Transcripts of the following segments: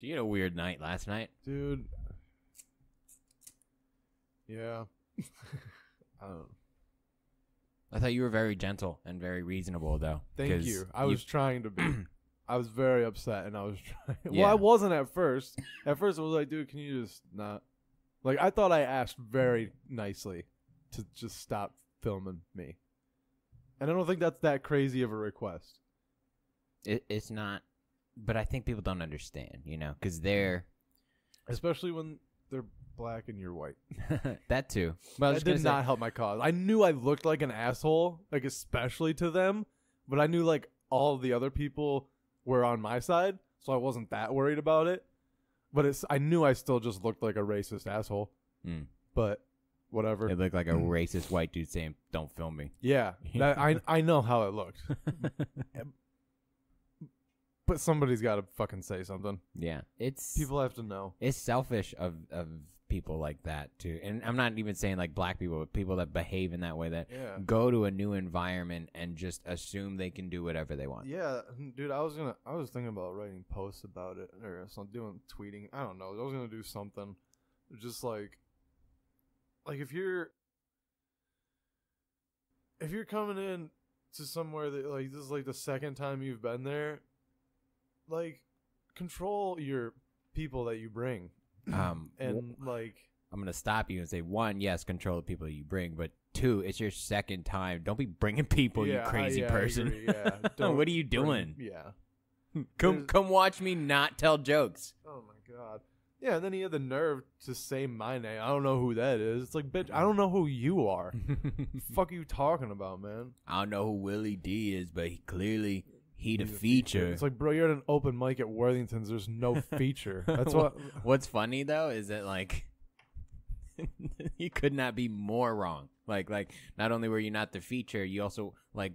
You had a weird night last night. dude. Yeah. I don't. I thought you were very gentle and very reasonable, though. Thank you. I was trying to be. I was very upset, and I was trying. Well, I wasn't at first. At first, I was like, "Dude, can you just not?" Like, I thought I asked very nicely to just stop filming me, and I don't think that's that crazy of a request. It, it's not, but I think people don't understand, you know, because they're especially when they're black and you're white. that too. Well, That gonna did say- not help my cause. I knew I looked like an asshole, like especially to them, but I knew like all the other people were on my side, so I wasn't that worried about it. But it's I knew I still just looked like a racist asshole. Mm. But whatever. It looked like a racist white dude saying, "Don't film me." yeah, that, I I know how it looked, but somebody's got to fucking say something. yeah, it's People have to know. It's selfish of of people like that too, and I'm not even saying like black people, but people that behave in that way that Yeah. go to a new environment and just assume they can do whatever they want. Yeah, dude, I was gonna, I was thinking about writing posts about it or some doing tweeting. I don't know. I was gonna do something, just like, like if you're, if you're coming in to somewhere that like this is like the second time you've been there, like, control your people that you bring, Um, and like, I'm gonna stop you and say one, yes, control the people you bring, but two, it's your second time. Don't be bringing people, yeah, you crazy yeah, person. yeah, don't what are you bring- doing? yeah. Come There's- come watch me not tell jokes. Oh my god. Yeah, and then he had the nerve to say my name. I don't know who that is. It's like, bitch, I don't know who you are. fuck are you talking about, man? I don't know who Willy D is, but he clearly he the feature. It's like, bro, you're at an open mic at Worthington's. There's no feature. That's what. What's funny though is that like you could not be more wrong. Like like not only were you not the feature, you also like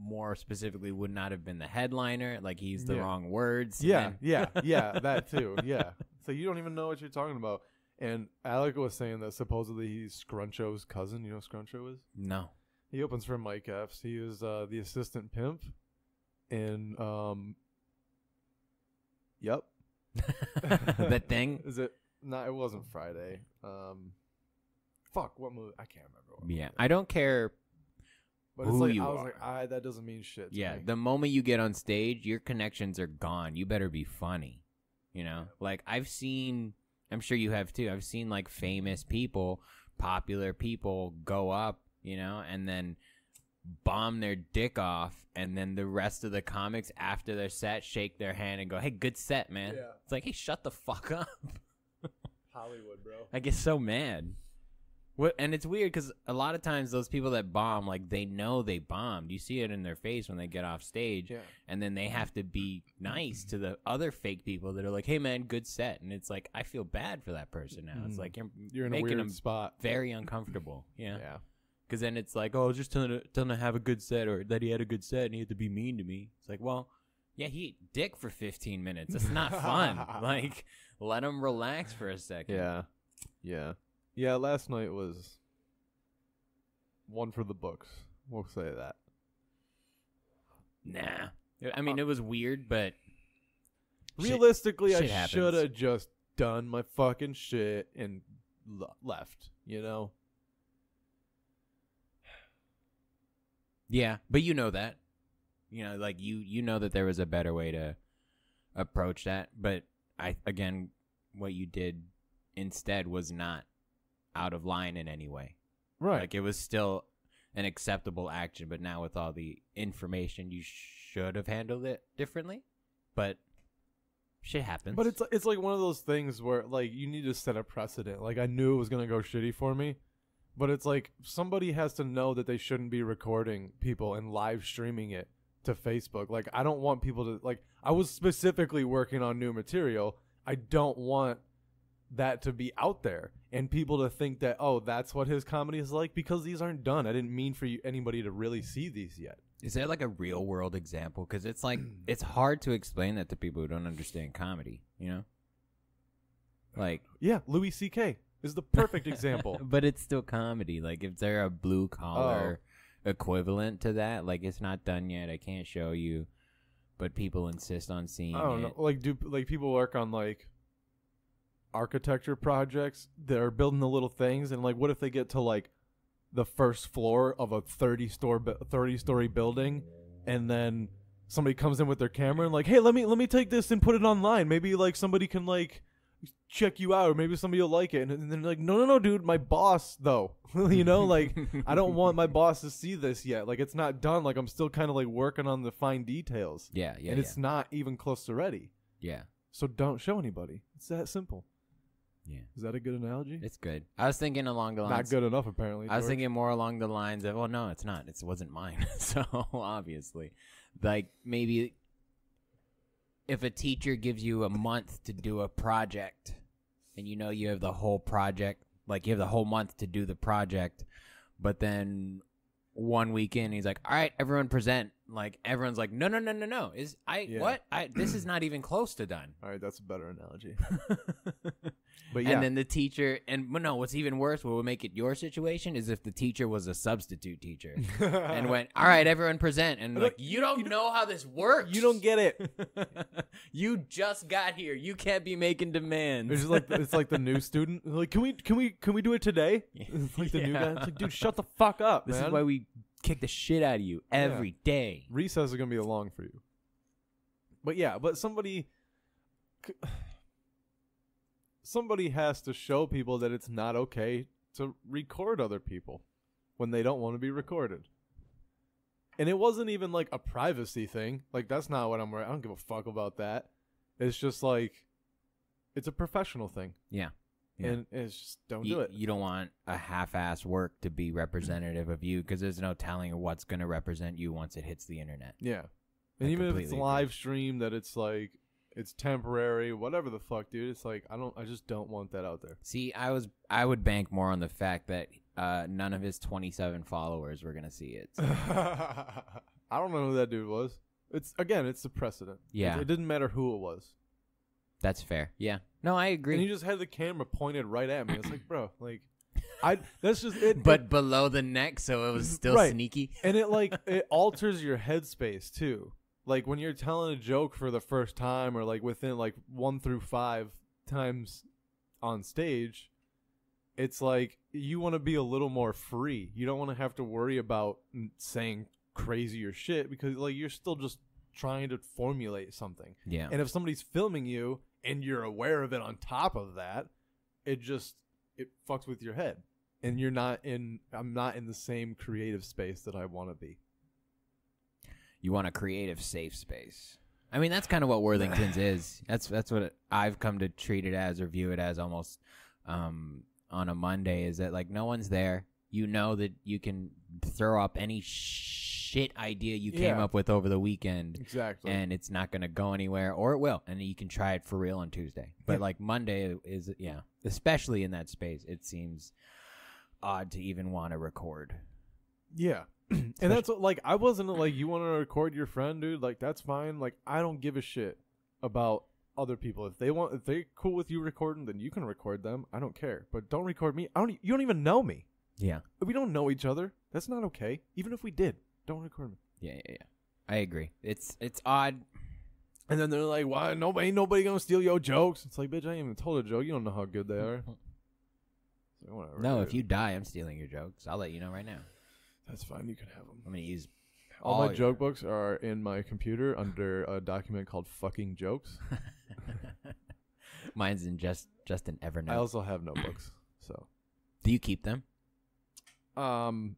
more specifically would not have been the headliner. Like he used the Yeah. wrong words. Yeah, and- yeah, yeah. That too. Yeah. So you don't even know what you're talking about. And Alec was saying that supposedly he's Scruncho's cousin. You know Scruncho is? no. He opens for Mike Epps. He was uh, the assistant pimp. And um. Yep. that thing. Is it? No, it wasn't Friday. Um, fuck, what movie? I can't remember. What Yeah. I don't care but it's who like I was are. like, I that doesn't mean shit. Yeah, me. the moment you get on stage, your connections are gone. You better be funny. You know? Like I've seen I'm sure you have too. I've seen like famous people, popular people go up, you know, and then bomb their dick off and then the rest of the comics after their set shake their hand and go, "Hey, good set, man." Yeah. It's like, "Hey, shut the fuck up." Hollywood, bro. I get so mad. What and it's weird because a lot of times those people that bomb, like they know they bombed. You see it in their face when they get off stage, Yeah. and then they have to be nice to the other fake people that are like, "Hey, man, good set," and it's like I feel bad for that person now. It's Mhm. like you're You're in a making weird them spot. very uncomfortable. Yeah, Yeah. Because then it's like, oh, just telling telling to have a good set or that he had a good set and he had to be mean to me. It's like, well, yeah, he ate dick for 15 minutes. It's not fun. like, let him relax for a second. Yeah. Yeah. Yeah. Last night was one for the books. We'll say that. Nah. I mean, uh, it was weird, but Realistically, I shit happens. should have just done my fucking shit and l- left. You know. Yeah, but you know that. You know, like you you know that there was a better way to approach that, but I again what you did instead was not out of line in any way. Right. Like it was still an acceptable action, but now with all the information you should have handled it differently. But shit happens. But it's it's like one of those things where like you need to set a precedent. Like I knew it was gonna go shitty for me, but it's like somebody has to know that they shouldn't be recording people and live streaming it to Facebook. Like I don't want people to like. I was specifically working on new material. I don't want that to be out there and people to think that oh that's what his comedy is like because these aren't done. I didn't mean for you, anybody to really see these yet. Is there like a real world example? Because it's like it's hard to explain that to people who don't understand comedy. You know, like Yeah, Louis C.K. is the perfect example. but it's still comedy. Like, if there a blue collar oh. equivalent to that, like it's not done yet. I can't show you, but people insist on seeing I don't it. know. Like, do like people work on like architecture projects? They're building the little things, and like, what if they get to like the first floor of a thirty store thirty story building, and then somebody comes in with their camera and like, hey, let me let me take this and put it online. Maybe like somebody can like check you out, or maybe somebody will like it. And, then like, no, no, no, dude, my boss though. you know, like I don't want my boss to see this yet. Like it's not done. Like I'm still kind of like working on the fine details, Yeah, yeah, and yeah. it's not even close to ready. yeah, So don't show anybody. It's that simple. yeah. Is that a good analogy? It's good. I was thinking along the lines not good enough, apparently. I was thinking more along the lines of, well, no, it's not. It wasn't mine. so obviously, like maybe if a teacher gives you a month to do a project, and you know you have the whole project, like you have the whole month to do the project, but then one weekend he's like, "All right, everyone present." Like everyone's like, "No, no, no, no, no." Is I Yeah. what? I this is not even close to done. All right, that's a better analogy. But yeah, And then the teacher, and well, no, what's even worse, what would make it your situation is if the teacher was a substitute teacher and went, "All right, everyone present," and Look, like, you don't you don't- know how this works. you don't get it. you just got here. You can't be making demands. It's like it's like the new student. Like, can we can we can we do it today? It's like the new guy. It's like, dude, shut the fuck up, this man. is why we kick the shit out of you every day. recess is gonna be long for you. But yeah, but somebody, somebody has to show people that it's not okay to record other people when they don't want to be recorded. And it wasn't even like a privacy thing. Like that's not what I'm. Worried. I don't give a fuck about that. It's just like, it's a professional thing. Yeah. Yeah. And it's just don't You, do it. you don't want a half-ass work to be representative of you because there's no telling what's going to represent you once it hits the internet. Yeah. I And even if it's agree. live stream that it's like it's temporary, whatever the fuck, dude. It's like I don't I just don't want that out there. See, I was I would bank more on the fact that uh, none of his 27 followers were gonna see it. So, I don't know who that dude was. It's again, it's the precedent. Yeah. It, it didn't matter who it was. that's fair. Yeah. No, I agree. And he just had the camera pointed right at me. It's like, bro, like I that's just it but below the neck, so it was still Right. sneaky. and it like it alters your headspace too. Like when you're telling a joke for the first time, or like within like one through five times on stage, it's like you want to be a little more free. You don't want to have to worry about saying crazier shit because like you're still just trying to formulate something. Yeah. And if somebody's filming you and you're aware of it on top of that, it just it fucks with your head. And you're not in I'm not in the same creative space that I want to be. You want a creative safe space. I mean, that's kind of what Worthington's is. That's that's what I've come to treat it as or view it as almost um, on a Monday. Is that like no one's there? You know that you can throw up any shit idea you came Yeah. up with over the weekend, Exactly. and it's not going to go anywhere, or it will, and you can try it for real on Tuesday. But Yeah. like Monday is yeah, especially in that space, it seems odd to even want to record. yeah. and that's what, like I wasn't like you want to record your friend, dude. Like that's fine. Like I don't give a shit about other people. If they want, if they cool with you recording, then you can record them. I don't care. But don't record me. I don't. You don't even know me. Yeah, We don't know each other. That's not okay. Even if we did, don't record me. yeah, yeah, yeah. I agree. It's it's odd. And then they're like, "Why nobody? Ain't nobody gonna steal your jokes?" It's like, bitch, I ain't even told a joke. You don't know how good they are. So whatever, No, dude. if you die, I'm stealing your jokes. I'll let you know right now. That's fine. You can have them. I'm gonna use All all my your- joke books are in my computer under a document called "fucking jokes." Mine's in just just an Evernote. I also have notebooks, so Do you keep them? um,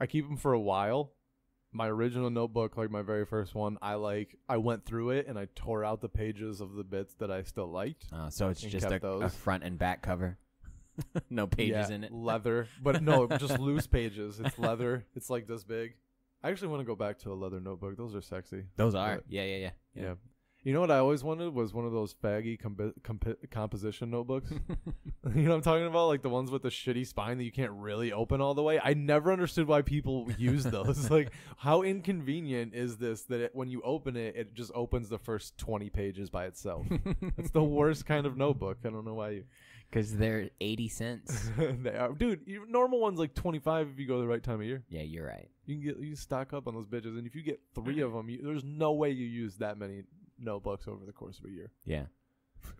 I keep them for a while. My original notebook, like my very first one, I like I went through it and I tore out the pages of the bits that I still liked. Uh, so it's And just a, a those. front and back cover. no pages Yeah, in it. leather, but no, just loose pages. It's leather. It's like this big. I actually want to go back to a leather notebook. Those are sexy. Those are. but- Yeah, yeah, yeah. Yeah. You know what I always wanted was one of those faggy compi- composition notebooks. you know what I'm talking about? Like the ones with the shitty spine that you can't really open all the way. I never understood why people use those. like, how inconvenient is this that it, when you open it, it just opens the first 20 pages by itself? It's the worst kind of notebook. I don't know why you. Because they're 80 cents. they are, dude. You, normal ones like 25 if you go the right time of year. yeah, you're right. You can get you stock up on those bitches, and if you get three of them, you, there's no way you use that many notebooks over the course of a year. Yeah.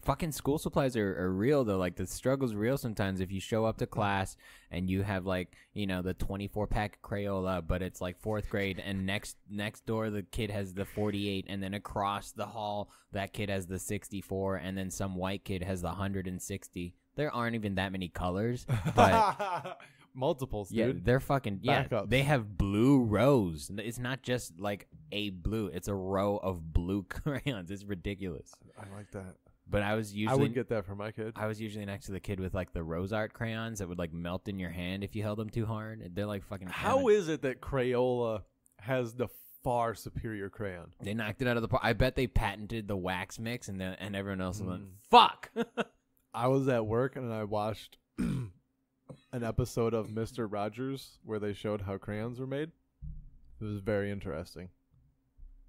Fucking school supplies are, are real though. Like the struggle's real sometimes if you show up to class and you have like, you know, the 24 pack of Crayola, but it's like fourth grade and next next door the kid has the 48 and then across the hall that kid has the 64 and then some white kid has the 160. There aren't even that many colors, but multiples, yeah, dude. they're fucking yeah. Backups. They have blue rows. It's not just like a blue; it's a row of blue crayons. It's ridiculous. I like that. But I was usually I would get that for my kid. I was usually next to the kid with like the RoseArt crayons that would like melt in your hand if you held them too hard. They're like fucking. How is it that Crayola has the far superior crayon? they knocked it out of the park? I bet they patented the wax mix, and the, and everyone else went Mm. fuck. I was at work and I watched an episode of Mister Rogers where they showed how crayons were made. It was very interesting,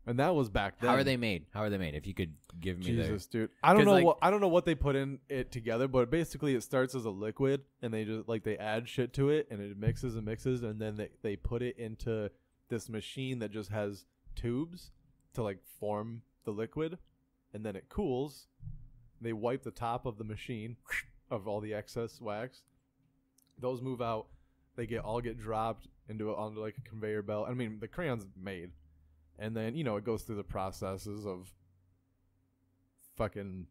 and that was back then. How are they made? How are they made? If you could give me Jesus, dude. I don't 'Cause, know like- what I don't know what they put in it together, but basically it starts as a liquid and they just like they add shit to it and it mixes and mixes and then they, they put it into this machine that just has tubes to like form the liquid and then it cools. They wipe the top of the machine of all the excess wax. Those move out. They get all get dropped into a, onto like a conveyor belt. I mean, the crayon's made, and then you know it goes through the processes of fucking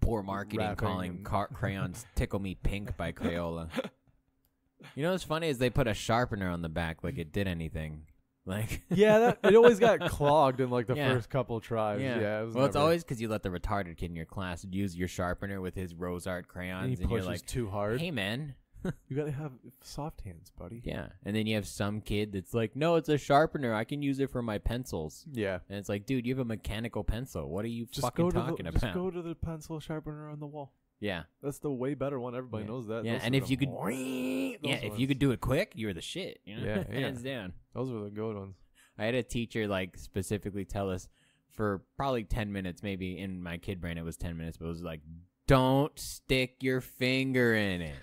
poor marketing calling and- car- crayons "Tickle Me Pink" by Crayola. you know what's funny is they put a sharpener on the back like it did anything. Like yeah, that, it always got clogged in like the Yeah. first couple tries. Yeah, it was well, it's always because you let the retarded kid in your class use your sharpener with his RoseArt crayons, and he and you're pushes like, too hard. "Hey, man." You gotta have soft hands, buddy. Yeah, and then you have some kid that's like, "No, it's a sharpener. I can use it for my pencils." Yeah. And it's like, dude, you have a mechanical pencil. What are you Just fucking talking the, about? Just go to the pencil sharpener on the wall. yeah, That's the way better one. Everybody Yeah. knows that. yeah. Those And if you could, yeah, if you could do it quick, you're the shit. You know? Yeah, yeah. hands down. those were the good ones. I had a teacher like specifically tell us for probably 10 minutes, maybe in my kid brain it was 10 minutes, but it was like, don't stick your finger in it.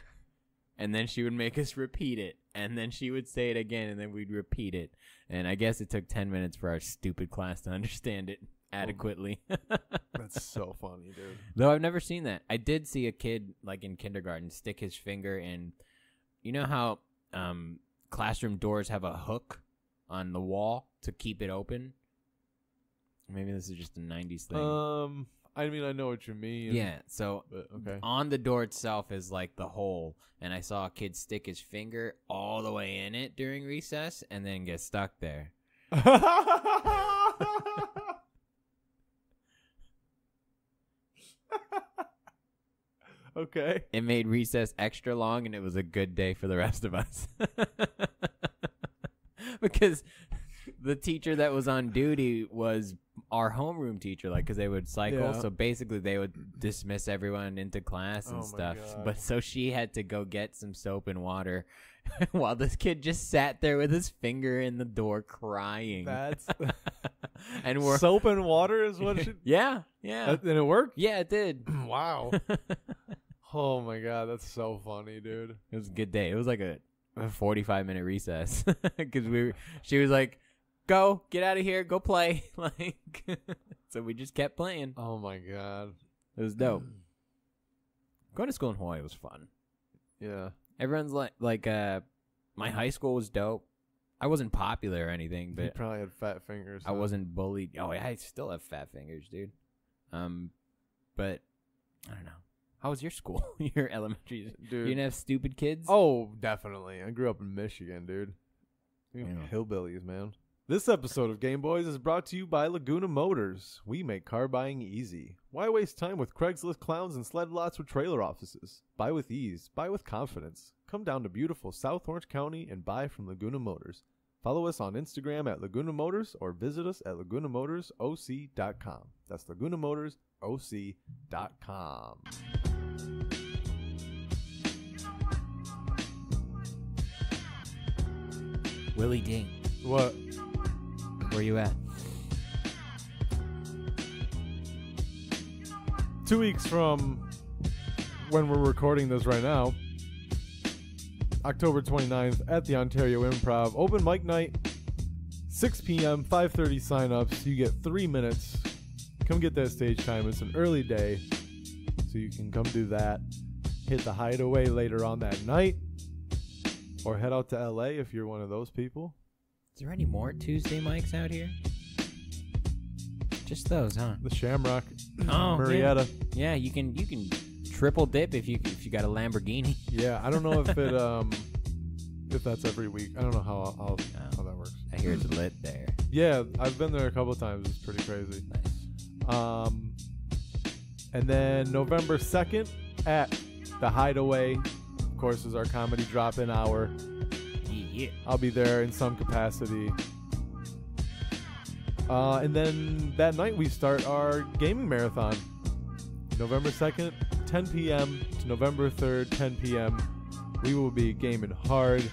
And then she would make us repeat it. And then she would say it again, and then we'd repeat it. And I guess it took 10 minutes for our stupid class to understand it adequately. That's so funny, dude. Though I've never seen that. I did see a kid, like in kindergarten, stick his finger in. You know how um, classroom doors have a hook on the wall to keep it open? Maybe this is just a 90s thing. Um, I mean, I know what you mean. yeah, so But okay. on the door itself is like the hole. And I saw a kid stick his finger all the way in it during recess and then get stuck there. okay. It made recess extra long, and it was a good day for the rest of us. because the teacher that was on duty was our homeroom teacher, like, because they would cycle. Yeah. So basically, they would dismiss everyone into class and Oh stuff. God. But so she had to go get some soap and water while this kid just sat there with his finger in the door crying. That's and we're. soap and water is what she. yeah, yeah. That, and it worked. yeah, it did. wow. Oh my god, that's so funny, dude. It was a good day. It was like a, a 45 minute recess because we were, she was like, "Go, get out of here, go play." like, so we just kept playing. Oh my god. It was dope. Going to school in Hawaii was fun. Yeah. Everyone's like, like, uh, my high school was dope. I wasn't popular or anything, but probably had fat fingers. I huh? wasn't bullied. Oh, yeah, I still have fat fingers, dude. Um, but I don't know. How was your school? your elementary? You dude. didn't have stupid kids? Oh, definitely. I grew up in Michigan, dude. Yeah. Hillbillies, man. This episode of Gameboiz is brought to you by Laguna Motors. We make car buying easy. Why waste time with Craigslist clowns and sled lots with trailer offices? Buy with ease. Buy with confidence. Come down to beautiful South Orange County and buy from Laguna Motors. Follow us on Instagram at Laguna Motors or visit us at lagunamotorsoc.com. That's lagunamotorsoc.com. Willy D, What? Where you at? Two weeks from when we're recording this right now, October 29th at the Ontario Improv, open mic night, 6 p.m., 5.30 sign-ups. You get three minutes. Come get that stage time. It's an early day, so you can come do that. Hit the hideaway later on that night, or head out to LA if you're one of those people. Is there any more Tuesday mics out here? Just those, huh? The Shamrock, Oh, Marietta. Yeah, you can you can triple dip if you if you got a Lamborghini. Yeah, I don't know if it um if that's every week. I don't know how how, Oh. how that works. I hear it's lit there. Yeah, I've been there a couple times. It's pretty crazy. Nice. Um, and then November second at the Hideaway, of course, is our comedy drop-in hour. Yeah. I'll be there in some capacity. Uh, and then that night we start our gaming marathon. November 2nd, 10 p.m. to November 3rd, 10 p.m. We will be gaming hard,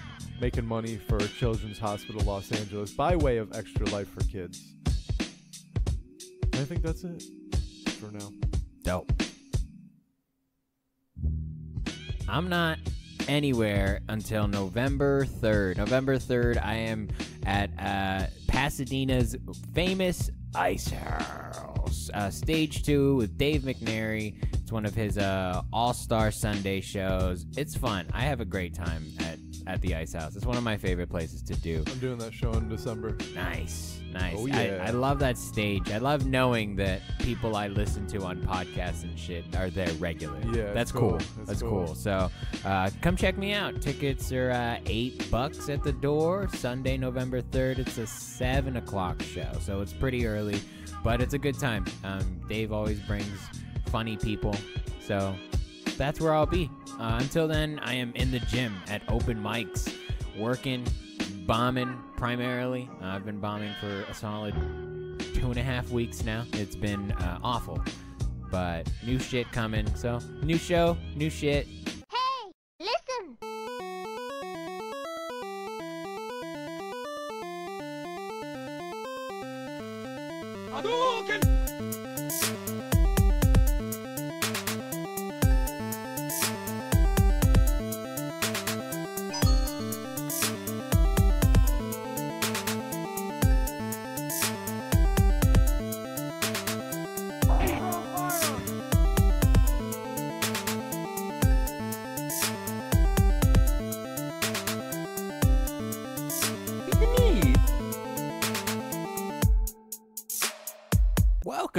making money for Children's Hospital Los Angeles by way of Extra Life for Kids. I think that's it for now. Dope. I'm not anywhere until November 3rd. November 3rd, I am at uh, Pasadena's famous Ice House. Uh, stage two with Dave McNary. It's one of his uh, All Star Sunday shows. It's fun. I have a great time at, at the Ice House. It's one of my favorite places to do. I'm doing that show in December. Nice, nice. Oh, I, yeah. I love that stage. I love knowing that people I listen to on podcasts and shit are there regularly. Yeah, that's cool. cool. It's That's cool. cool. So, uh, come check me out. Tickets are uh, eight bucks at the door. Sunday, November third. It's a seven o'clock show, so it's pretty early, but it's a good time. Um, Dave always brings funny people, so that's where I'll be. Uh, until then, I am in the gym at open mics, working, bombing primarily. Uh, I've been bombing for a solid two and a half weeks now. It's been uh, awful, but new shit coming. So, new show, new shit.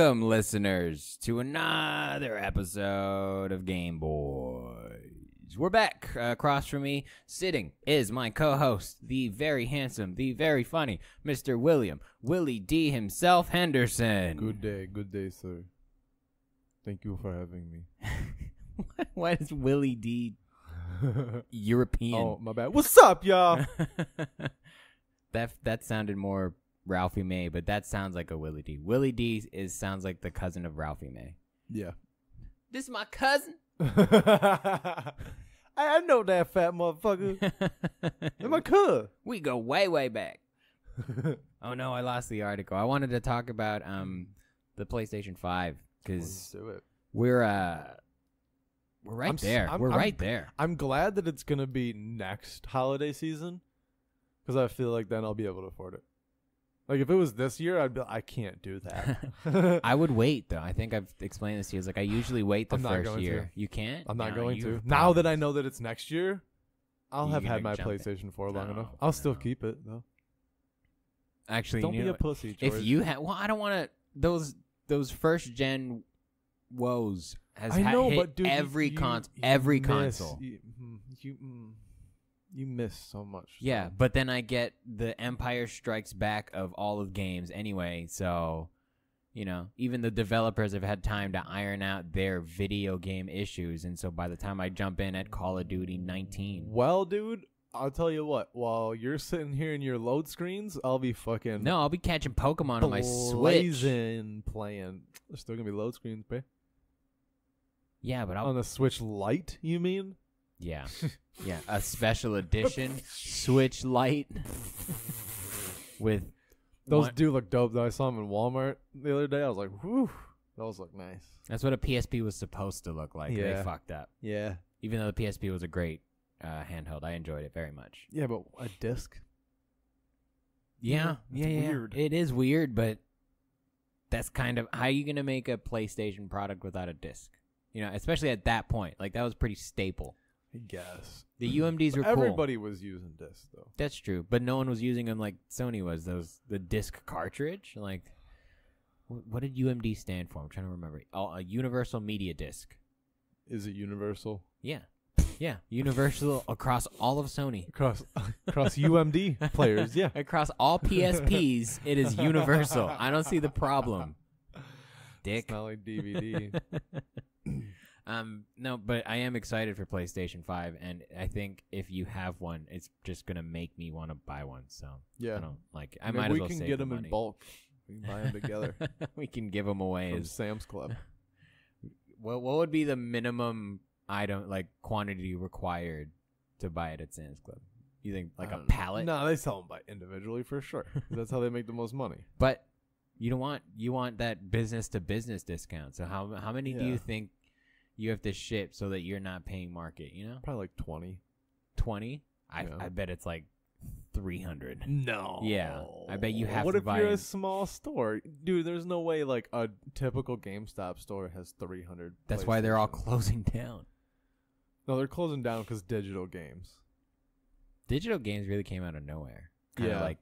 Welcome, listeners, to another episode of Gameboiz. We're back. Uh, across from me, sitting, is my co-host, the very handsome, the very funny, Mr. William Willy D himself, Henderson. Good day, good day, sir. Thank you for having me. Why is Willy D European? oh, my bad. What's up, y'all? that that sounded more Ralphie May, but that sounds like a Willy D. Willy D is sounds like the cousin of Ralphie May. yeah. This is my cousin. I, I know that fat motherfucker. And my cuz. we go way way back. Oh no, I lost the article. I wanted to talk about um the PlayStation 5 cuz we're uh we're right I'm there. I'm- we're I'm- right there. I'm glad that it's gonna be next holiday season, because I feel like then I'll be able to afford it. Like if it was this year, I'd be I can't do that. I would wait though. I think I've explained this to you. It's like I usually wait the I'm not first going year. You can't? I'm not No, going to. Now that I know that it's next year, I'll have gonna had my jump it. PlayStation 4 long No, enough. I'll still no. keep it though. Actually, Don't you be know a pussy. George. if you had well i don't want to those those first gen woes has I ha- know, hit but dude, every you- cons you every miss- console You, mm, you, mm, you miss so much. yeah but then i get the empire strikes back of all of games anyway so you know even the developers have had time to iron out their video game issues and so by the time i jump in at call of duty 19 Well, dude, I'll tell you what. While you're sitting here in your load screens, I'll be fucking No, I'll be catching Pokemon on my Switch. blazing playing. There's still gonna be load screens, babe. Yeah, but I'll On the Switch Lite, you mean? Yeah. Yeah. A special edition Switch Lite with Those one- do look dope. Though I saw them in Walmart the other day. I was like, whew, those look nice. That's what a PSP was supposed to look like. They Yeah. fucked up. Yeah, Even though the PSP was a great uh, handheld, I enjoyed it very much. yeah, but a disc. Yeah, Yeah, yeah, it's yeah. weird. It is weird, but that's kind of how are you gonna make a PlayStation product without a disc? You know, especially at that point, like that was pretty staple. I guess The UMDs were cool. everybody was using discs though. That's true, but no one was using them like Sony was. Those the disc cartridge, like wh- what did UMD stand for? I'm trying to remember. Oh, a Universal Media Disc. Is it universal Yeah, yeah, universal across all of Sony. across across UMD players? Yeah, Across all PSPs, it is universal. I don't see the problem. Dick. It's not like DVD. Um, no, but I am excited for PlayStation Five, and I think if you have one, it's just gonna make me want to buy one. So Yeah, I don't like. I Maybe might we as well can save get the them in bulk. We can buy them together we can give them away from as Sam's Club. what? What would be the minimum item like quantity required to buy it at Sam's Club? You think like a know. pallet? No, they sell them by individually for sure. That's how they make the most money. But you don't want you want that business to business discount. So how how many do Yeah. you think you have to ship so that you're not paying market? You know, Probably like twenty. twenty. I Yeah. I bet it's like three hundred. No. Yeah, I bet you have What to if you're in- a small store, dude? There's no way like a typical GameStop store has 300. That's why they're all closing down. No, they're closing down because digital games. Digital games really came out of nowhere. Kind of Yeah. like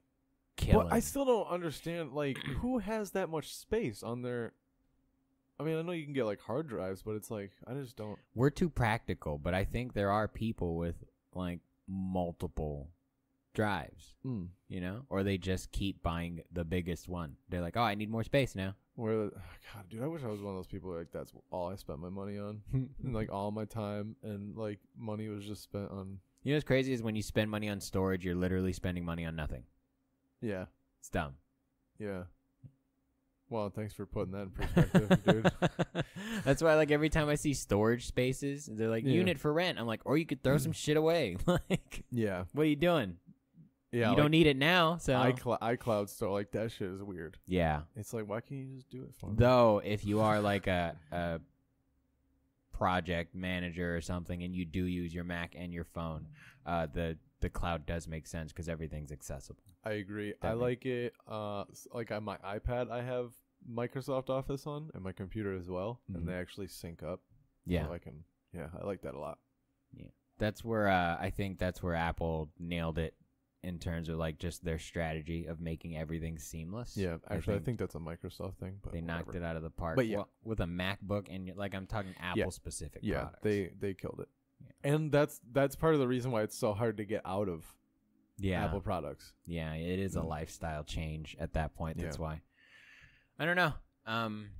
killing. But I still don't understand like who has that much space on their. I mean, I know you can get like hard drives, but it's like I just don't. we're too practical, but I think there are people with like multiple drives, Mm. you know, or they just keep buying the biggest one. They're like, "Oh, I need more space now." Where, God, dude, I wish I was one of those people like that's all I spent my money on, and like all my time and like money was just spent on. You know what's crazy is when you spend money on storage, you're literally spending money on nothing. Yeah, It's dumb. yeah. Well, thanks for putting that in perspective, dude. That's why, like, every time I see storage spaces, they're like Yeah. unit for rent. I'm like, or you could throw some mm. shit away. like, Yeah, what are you doing? yeah. you don't need it now, so iCloud, iCloud store like that shit is weird. yeah. It's like why can't you just do it for me? Though, if you are like a, a project manager or something, and you do use your Mac and your phone, uh, the the cloud does make sense because everything's accessible. I agree. I like it. Uh, like on my iPad, I have Microsoft Office on, and my computer as well, Mhm. and they actually sync up. Yeah, so I can. Yeah, I like that a lot. Yeah, that's where uh, I think that's where Apple nailed it in terms of like just their strategy of making everything seamless. Yeah, actually, I think, that's a Microsoft thing, but they knocked it out of the park. But yeah. Well, with a MacBook and like I'm talking Apple specific. Yeah, products. they they killed it, Yeah. and that's that's part of the reason why it's so hard to get out of yeah Apple products. yeah it is a Mm. lifestyle change at that point. That's Yeah. why. I don't know. Um,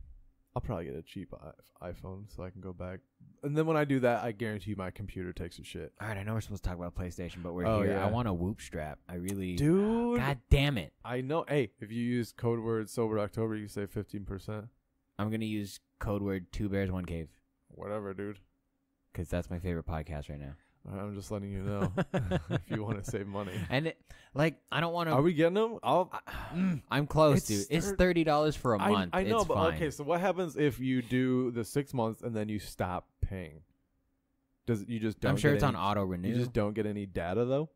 I'll probably get a cheap i- iPhone so I can go back, and then when I do that, I guarantee my computer takes a shit. all right, I know we're supposed to talk about PlayStation, but we're Oh, here. yeah. I want a Whoop strap. I really, Dude, God damn it! I know. Hey, if you use code word sober October, you save fifteen percent. I'm gonna use code word Two Bears One Cave Whatever, dude. because that's my favorite podcast right now. I'm just letting you know if you want to save money. And it, like, I don't want to. Are we getting them? I'll. I'm close, It's dude. It's thirty dollars for a I, month. I know, It's but fine. okay. So what happens if you do the six months and then you stop paying? Does you just don't? I'm sure it's on auto renew. You just don't get any data though.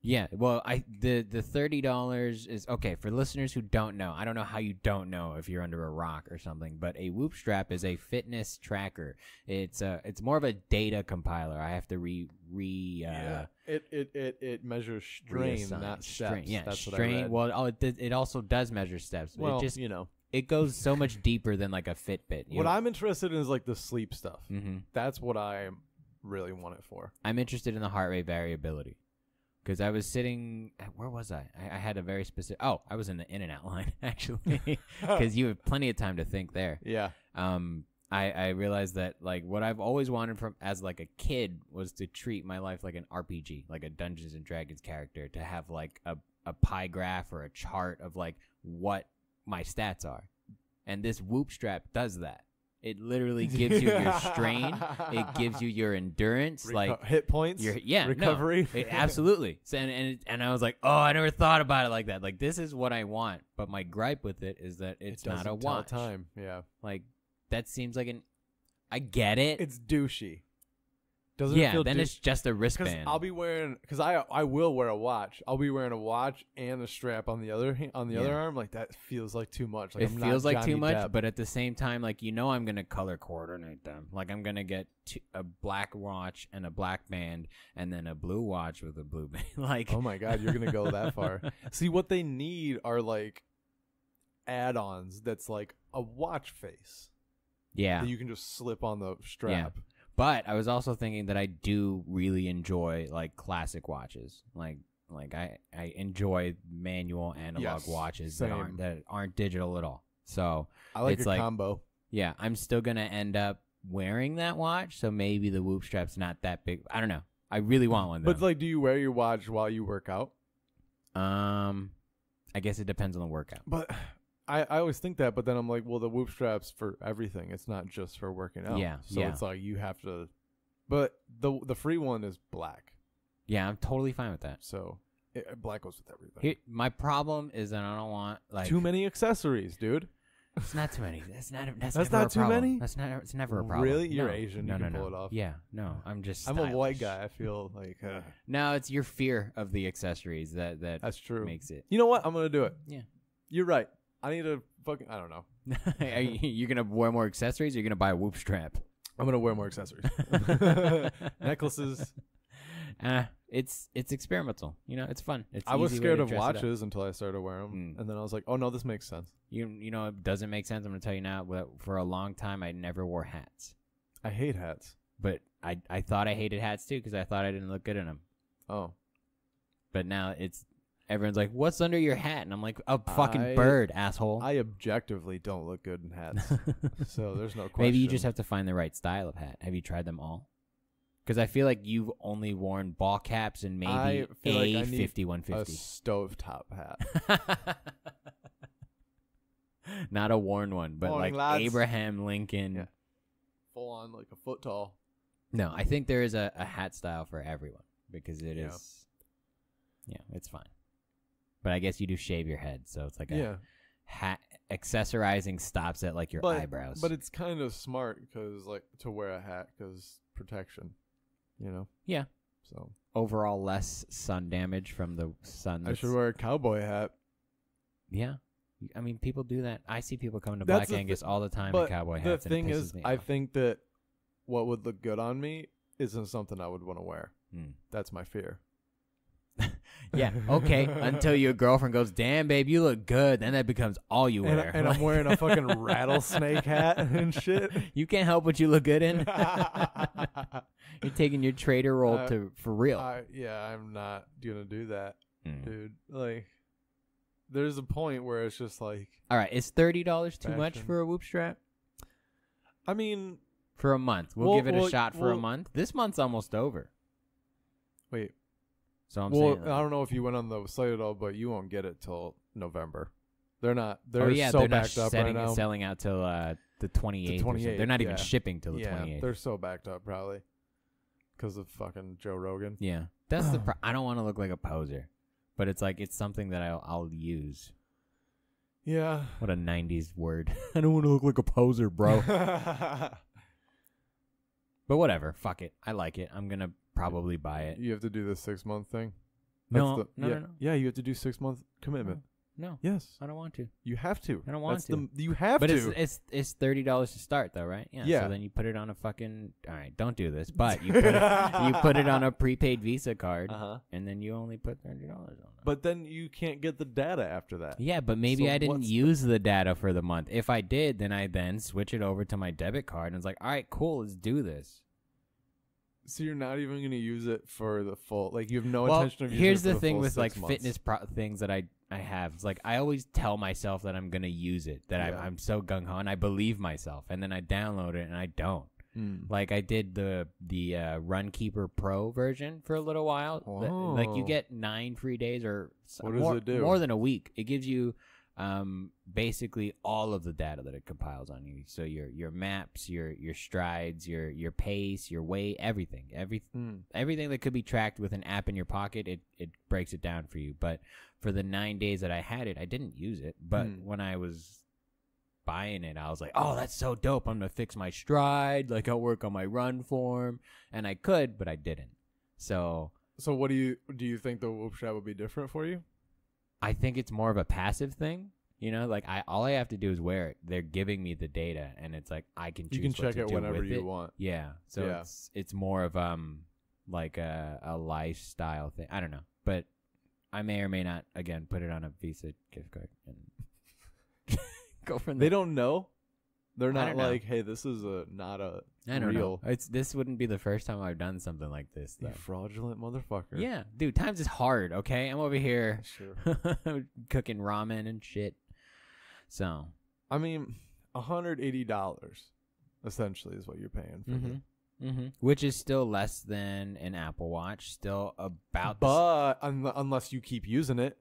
Yeah, well, I the the thirty dollars is okay for listeners who don't know. I don't know how you don't know if you're under a rock or something, but a Whoop strap is a fitness tracker. It's a it's more of a data compiler. I have to re re uh, It it it it measures strain, reassign. not strain. steps. Yeah, That's what I strain. Well, oh, it it also does measure steps. well, it just you know, it goes so much deeper than like a Fitbit. what I'm interested in is like the sleep stuff. hmm That's what I really want it for. I'm interested in the heart rate variability because I was sitting. Where was I? I? I had a very specific. Oh, I was in the in and out line actually, because you have plenty of time to think there. Yeah. Um, I I realized that like what I've always wanted from as like a kid was to treat my life like an RPG, like a Dungeons and Dragons character, to have like a a pie graph or a chart of like what my stats are, and this Whoop strap does that. It literally gives you your strain. It gives you your endurance, Reco- like hit points. your yeah no. recovery. It- absolutely. So, and and and I was like, oh, I never thought about it like that. Like this is what I want, but my gripe with it is that it's it not a watch. time. Yeah, Like that seems like an. I get it. it's douchey. Doesn't it yeah, feel then it's just a wristband. I'll be wearing, because I I will wear a watch. I'll be wearing a watch and a strap on the other hand, on the Yeah. other arm. Like that feels like too much. Like it I'm feels not like too much, Depp. but at the same time, like you know, I'm gonna color coordinate them. Like I'm gonna get two, a black watch and a black band, and then a blue watch with a blue band. like oh my god, you're gonna go that far. See, what they need are like add-ons. That's like a watch face yeah. that you can just slip on the strap. But I was also thinking that I do really enjoy like classic watches. Like like I I enjoy manual analog Yes, watches that aren't that aren't digital at all. So I like It's a like- combo. yeah, I'm still gonna end up wearing that watch. So maybe the whoop strap's not that big. I don't know. I really want one though. But like, do you wear your watch while you work out? um, I guess it depends on the workout. But I, I always think that, but then I'm like, well, the whoop straps for everything. It's not just for working out. Yeah, So yeah. it's like you have to. But the the free one is black, Yeah, I'm totally fine with that. so it, black goes with everything. Here, my problem is that I don't want like too many accessories, dude. It's not too many. That's not. That's, That's never not a too problem. many? That's not. It's never a problem. Really? You're No. Asian, No, you no, can no. pull it off. Yeah. No, I'm just. I'm a white stylish. guy. I feel like uh, No, it's your fear of the accessories that that that's true. makes it. You know what? I'm gonna do it. Yeah. You're right. I need to fucking. I don't know. Are you, you're gonna wear more accessories. Or you're gonna buy a whoop strap. I'm gonna wear more accessories. Necklaces. Uh, it's it's experimental. You know, it's fun. It's I was easy way scared to of dress it up. watches until I started wearing them, Mm. and then I was like, oh no, this makes sense. You you know, it doesn't make sense. I'm gonna tell you now. But for a long time, I never wore hats. I hate hats. But I I thought I hated hats too because I thought I didn't look good in them. Oh. But now it's everyone's like, "What's under your hat?" And I'm like, "A fucking I- bird, asshole." I objectively don't look good in hats, so there's no question. Maybe you just have to find the right style of hat. Have you tried them all? Because I feel like you've only worn ball caps and maybe I feel like a I need fifty one a fifty. stovetop hat. Not a worn one, but Morning, like lads. Abraham Lincoln. Yeah. Full on, like a foot tall. No, I think there is a, a hat style for everyone because it is. Yeah. yeah. it's fine. But I guess you do shave your head, so it's like a Yeah, hat accessorizing stops at like your but eyebrows. but it's kind of smart because like to wear a hat because protection, you know. Yeah. So overall less sun damage from the sun. I should wear a cowboy hat. Yeah. I mean, people do that. I see people coming to That's Black the Angus all the time in cowboy the hats. it thing is, I think that what would look good on me isn't something I would want to wear. Mm. That's my fear. Yeah, okay. Until your girlfriend goes, "Damn, babe, you look good," then that becomes all you and, wear. and I'm Like, wearing a fucking rattlesnake hat and shit. you can't help what you look good in. You're taking your trader role Uh, to for real. I, yeah, I'm not gonna do that, Mm. dude. Like, there's a point where it's just like, All right, is thirty dollars too much Fashion. for a whoop strap I mean, for a month? We'll, Well, give it a well, shot for a well- month. This month's almost over, wait. So I'm well, saying. I don't know if you went on the site at all, but you won't get it till November. They're not. They're oh yeah, so they're not backed up setting, right now. selling out till uh, the 28th. or something. 28th, They're not even shipping till the yeah, 28th. they're so backed up probably because of fucking Joe Rogan. Yeah, that's the. Pro- I don't want to look like a poser, but it's like it's something that I'll, I'll use. Yeah, What a '90s word. I don't want to look like a poser, bro. but whatever. Fuck it. I like it. I'm gonna probably buy it. you have to do the six month thing. No, the, no, yeah, no, no, Yeah, you have to do six month commitment. no. Yes, I don't want to. you have to. I don't want That's to. The, you have But to. it's it's it's thirty dollars to start though, right? Yeah. Yeah. So then you put it on a fucking. All right, don't do this. But you put it, you put it on a prepaid Visa card, uh-huh. and then you only put thirty dollars on it. But then you can't get the data after that. Yeah, but maybe So I didn't what's the- use the data for the month. If I did, then I then switch it over to my debit card and it's like, all right, cool, let's do this. So you're not even going to use it for the full. Like you have no well, intention of using here's it for the the thing full with like months. fitness pro- things that I I have. It's like I always tell myself that I'm gonna use it, that Yeah. I, I'm so gung ho, and I believe myself, and then I download it and I don't. Mm. Like I did the the uh, Runkeeper Pro version for a little while. Th- Like you get nine free days or What does it do? more than a week. It gives you um, basically all of the data that it compiles on you. So your your maps, your your strides, your your pace, your weight, everything, every Mm. everything that could be tracked with an app in your pocket, it it breaks it down for you. But for the nine days that I had it, I didn't use it. But Hmm. when I was buying it, I was like, "Oh, that's so dope! I'm gonna fix my stride. Like I'll work on my run form." And I could, but I didn't. So So what do you do? You think the whoop strap would be different for you? I think it's more of a passive thing. You know, like I all I have to do is wear it. They're giving me the data, and it's like I can choose You can check it whenever you it. want. Yeah. So Yeah. it's it's more of um like a a lifestyle thing. I don't know, but I may or may not again put it on a Visa gift card and go from They don't know. They're not don't know. like, hey, this is a not a I don't real. know. It's this wouldn't be the first time I've done something like this. You fraudulent motherfucker. Yeah, dude, times is hard. Okay, I'm over here Sure. cooking ramen and shit. So I mean, hundred eighty dollars, essentially, is what you're paying for. the- hmm Which is still less than an Apple Watch. Still about. the s- But un- unless you keep using it,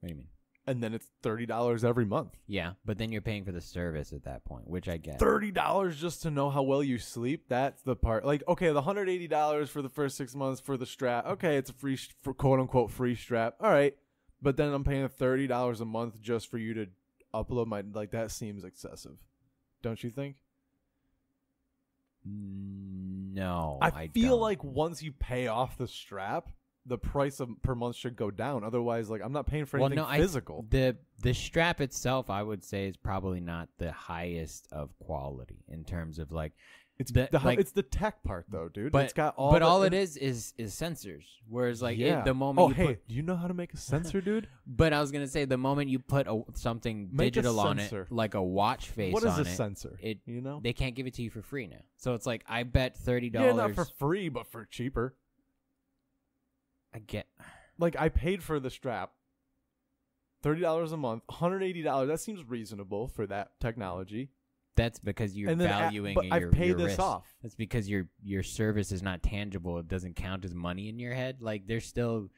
what do you mean? And then it's thirty dollars every month. Yeah, but then you're paying for the service at that point, which I get. Thirty dollars just to know how well you sleep. That's the part. Like, okay, the hundred eighty dollars for the first six months for the strap. Okay, it's a free, for quote unquote free strap. All right, but then I'm paying thirty dollars a month just for you to upload my. Like that seems excessive, don't you think? No, I, I, feel don't. like once you pay off the strap, the price of, per month should go down. Otherwise, like I'm not paying for Well, anything no, I- physical. the the strap itself, I would say, is probably not the highest of quality in terms of like. it's the- the, like- it's the tech part though, dude. But it's got all. but the- all it is is is sensors. Whereas like it- the moment Oh you hey, put, do you know how to make a sensor, dude? but I was gonna say the moment you put a, something Make digital on it, like a watch face what is a it, sensor? it you know. they can't give it to you for free now. So it's like I bet thirty dollars. Yeah, not for free, but for cheaper. I get Like I paid for the strap. Thirty dollars a month, hundred eighty dollars. That seems reasonable for that technology. that's because you're and then a- valuing but your, I've paid this risk. off. That's because your your service is not tangible. It doesn't count as money in your head. Like they're still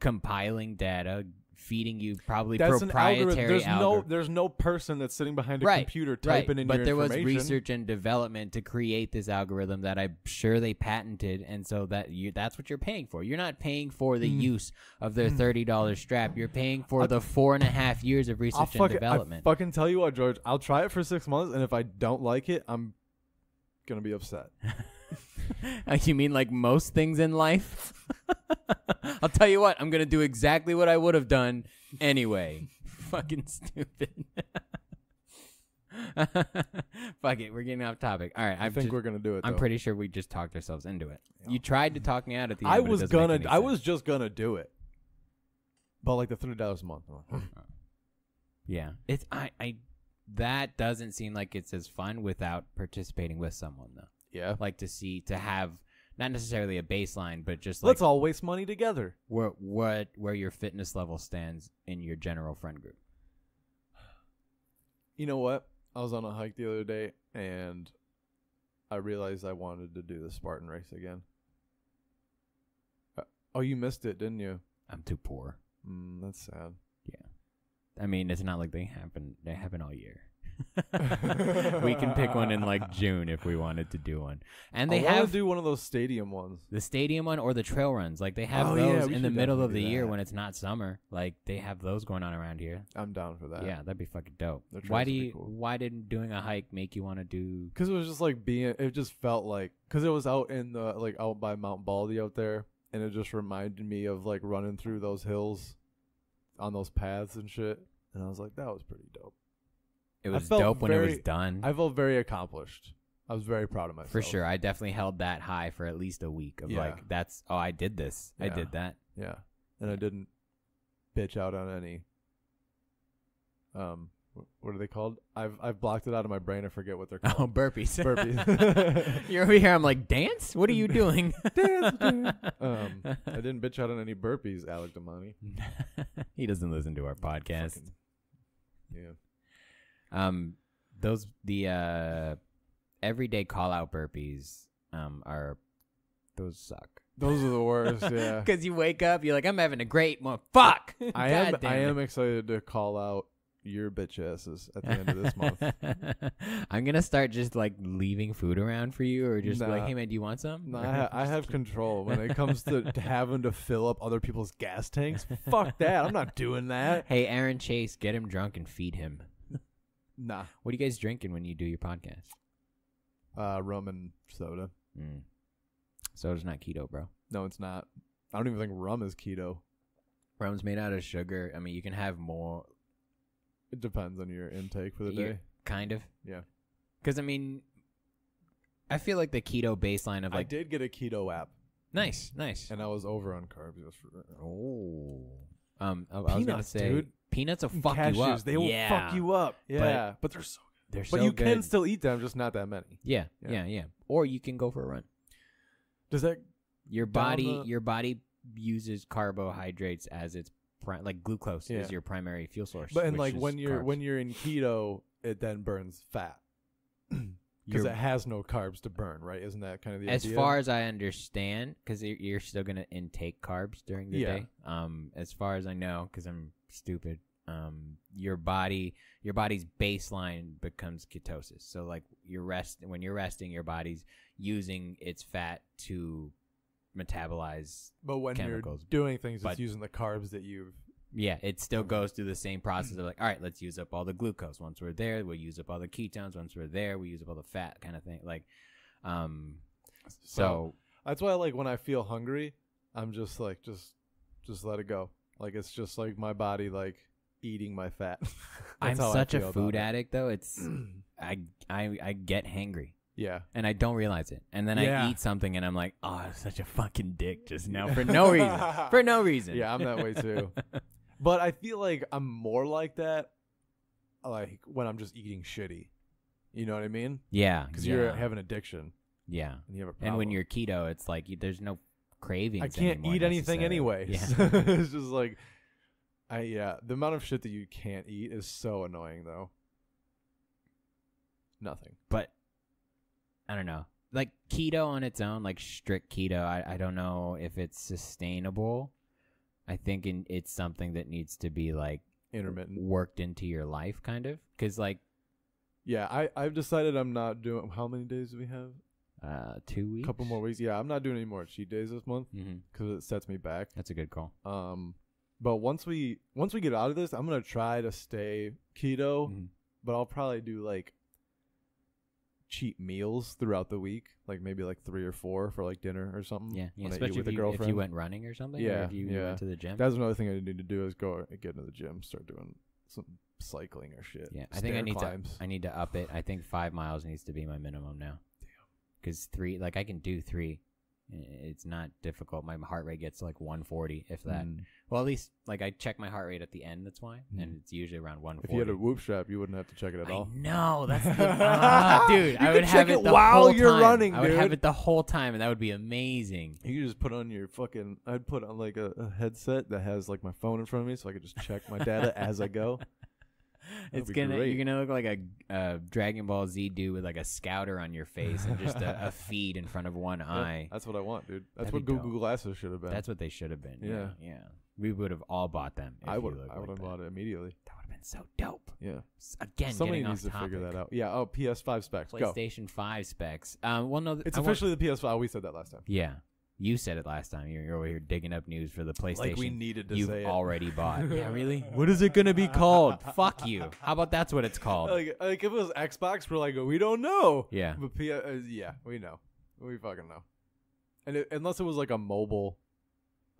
compiling data, feeding you probably That's proprietary algorithm. There's no there's no person that's sitting behind a Right, computer right. typing in but your there was research and development to create this algorithm that I'm sure they patented, and so that you that's what you're paying for. You're not paying for the Mm. use of their thirty dollars strap. You're paying for I- the four and a half years of I'll research and fucking, development. I fucking tell you what, George. I'll try it for six months, and if I don't like it, I'm gonna be upset. you mean like most things in life? I'll tell you what, I'm gonna do exactly what I would have done anyway. Fucking stupid. Fuck it, we're getting off topic. All right, I think ju- we're gonna do it. I'm though. pretty sure we just talked ourselves into it. Yeah. You tried to talk me out at the end. I was gonna. I was just gonna do it, but like the three dollars a month. Hmm. Yeah, it's I I. That doesn't seem like it's as fun without participating with someone though. Yeah. Like to see to have not necessarily a baseline, but just like Let's all waste money together. where what where your fitness level stands in your general friend group. You know what? I was on a hike the other day, and I realized I wanted to do the Spartan race again. Uh, oh, you missed it, didn't you? I'm too poor. Mm, that's sad. Yeah. I mean, it's not like they happen they happen all year. we can pick one in like June if we wanted to do one. And they I have do one of those stadium ones. the stadium one or the trail runs. Like they have Oh, yeah, those we in the should middle of definitely the do year that. when it's not summer. Like they have those going on around here. I'm down for that. yeah, that'd be fucking dope. The Why trails do would be you cool. why did doing a hike make you want to do Because it was just like being, it just felt like, because it was out in the, like out by Mount Baldy out there, and it just reminded me of like running through those hills on those paths and shit. And I was like, that was pretty dope. It was felt dope when it was done? I felt very accomplished. I was very proud of myself. For sure. I definitely held that high for at least a week of Yeah. like that's oh I did this. I Yeah. did that. Yeah. And I didn't bitch out on any um wh- what are they called? I've I've blocked it out of my brain. I forget what they're called. Oh, called. burpees. Burpees. You're over here. I'm like, dance? What are you doing? Dance, dance. um, I didn't bitch out on any burpees, Alec Damani. he doesn't listen to our podcast. Fucking- yeah. Um, those the uh everyday call out burpees um are those suck. Those are the worst. Yeah. Because you wake up, you're like, I'm having a great one. Fuck. I am. I am excited to call out your bitch asses at the end of this month. I'm gonna start just like leaving food around for you, or just be like, hey man, do you want some? No, I, ha- I have control when it comes to, to having to fill up other people's gas tanks. Fuck that. I'm not doing that. Hey, Aaron Chase, get him drunk and feed him. Nah. What are you guys drinking when you do your podcast? Uh, rum and soda. Mm. Soda's not keto, bro. No, it's not. I don't even think rum is keto. Rum's made out of sugar. I mean, you can have more, It depends on your intake for the Yeah. day. kind of. Yeah. Because I mean, I feel like the keto baseline of like I did get a keto app, nice, nice. and I was over on carbs. yesterday. Oh, um, I, I was gonna say dude. Peanuts will fuck Cashews, you up. They will yeah. fuck you up. Yeah, but, they're so. They're so But you good. can still eat them, just not that many. yeah, Yeah. yeah, yeah, Or you can go for a run. Does that? Your body, the- your body uses carbohydrates as its pri- like glucose Yeah. is your primary fuel source. But and like when you're carbs. when you're in keto, it then burns fat because it has no carbs to burn, right? Isn't that kind of the as idea? far as I understand, because you're still gonna intake carbs during the Yeah. day. Um, as far as I know, because I'm stupid. Um, your body, your body's baseline becomes ketosis. So like you're rest when you're resting, your body's using its fat to metabolize. but when chemicals, you're doing things, but- it's using the carbs that you've. Yeah, it still goes through the same process of like, all right, let's use up all the glucose. Once we're there, we'll use up all the ketones. Once we're there, we use up all the fat, kind of thing. Like, um, so that's why like when I feel hungry, I'm just like just just let it go. Like it's just like my body like eating my fat. I'm That's how I such a about food it. addict though. It's I I I get hangry yeah. and I don't realize it, and then Yeah. I eat something and I'm like, oh, I'm such a fucking dick just now for no reason. For no reason. Yeah, I'm that way too. But I feel like I'm more like that, like when I'm just eating shitty. You know what I mean? yeah, Because yeah, you have an addiction yeah. and you have a problem. And when you're keto, it's like you, there's no cravings. I can't eat anything anyway. Yeah. it's just like, I yeah. The amount of shit that you can't eat is so annoying though. Nothing. but I don't know. Like keto on its own, like strict keto, I, I don't know if it's sustainable. I think in, it's something that needs to be like Intermittent. worked into your life, kind of. Because like Yeah, I I've decided I'm not doing. How many days do we have? Uh, two weeks, couple more weeks. Yeah, I'm not doing any more cheat days this month hmm because it sets me back. That's a good call. Um, but once we once we get out of this, I'm gonna try to stay keto, Mhm. but I'll probably do like cheat meals throughout the week, like maybe like three or four for like dinner or something. Yeah, yeah when I eat especially with if a you, girlfriend. if you went running or something. or Yeah, if you yeah. went to the gym. That's another thing I need to do is go get into the gym, start doing some cycling or shit. Yeah, I think I Stair need climbs. to. I need to up it. I think five miles needs to be my minimum now. Because three, like I can do three. It's not difficult. My heart rate gets like 140, if that. Mm. Well, at least like I check my heart rate at the end. That's why, and Mhm. it's usually around 140. If you had a whoop strap, you wouldn't have to check it at all. No, that's the, ah, dude. You I could would have check it, it the while whole you're time. running, I would have it the whole time, and that would be amazing. You could just put on your fucking. I'd put on like a, a headset that has like my phone in front of me, so I could just check my data as I go. It's gonna great. you're gonna look like a uh, Dragon Ball Z dude with like a scouter on your face and just a, a feed in front of one eye. that's what I want, dude. That's That'd what Google Glasses should have been. That's what they should have been. Yeah, Yeah. yeah. We would have all bought them. If I would. I would have bought it immediately. That would have been so dope. Yeah. Again, Somebody needs to figure that out. Yeah. Oh, PS5 specs. Go. PlayStation Five specs. Um, well, no, th- It's I officially the PS5. We said that last time. Yeah, you said it last time. You're, you're over here digging up news for the PlayStation. Like we needed to You've say it. already bought. yeah, really? What is it gonna be called? Fuck you. How about that's what it's called? Like, like if it was Xbox, we're like, we don't know. yeah. But P- uh, yeah, we know. We fucking know. And it, unless it was like a mobile,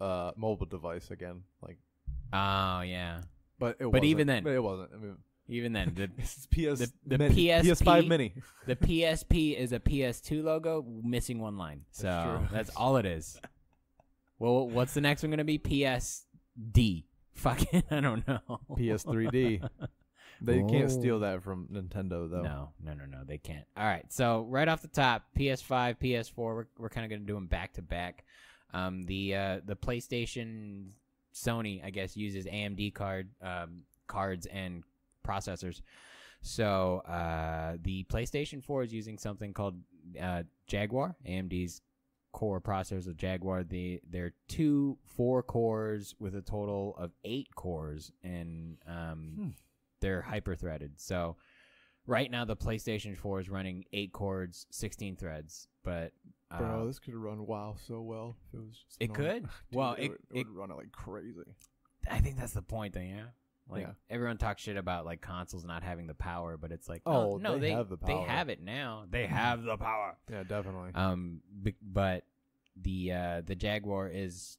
uh, mobile device again, like, Oh yeah. but it. But even wasn't. then- it wasn't. I mean, Even then, the it's PS The- the mini, PSP PS5 Mini. the PSP is a PS2 logo missing one line. So That's that's, all it is. Well, what's the next one gonna be? PSD. Fucking, I don't know. PS3D. They can't steal that from Nintendo though. No, no, no, no, they can't. All right, so right off the top, PS5, PS4, we're we're kind of gonna do them back to back. Um, the uh, the PlayStation, Sony, I guess, uses AMD card um, cards and processors. So uh, the PlayStation 4 is using something called uh, Jaguar, AMD's core processors of Jaguar. The they're two four cores with a total of eight cores, and um, Hmm. they're hyper threaded. So right now the PlayStation 4 is running eight cores, 16 threads, but uh, Bro, this could run WoW so well if it was. It normal. could? Dude, Well, it, it- would, it- would run it like crazy. I think that's the point, though. Yeah. Like Yeah. everyone talks shit about like consoles not having the power, but it's like Oh, no, no, they they have the They have it now. They have the power. Yeah, definitely. Um, b- but the uh, the Jaguar is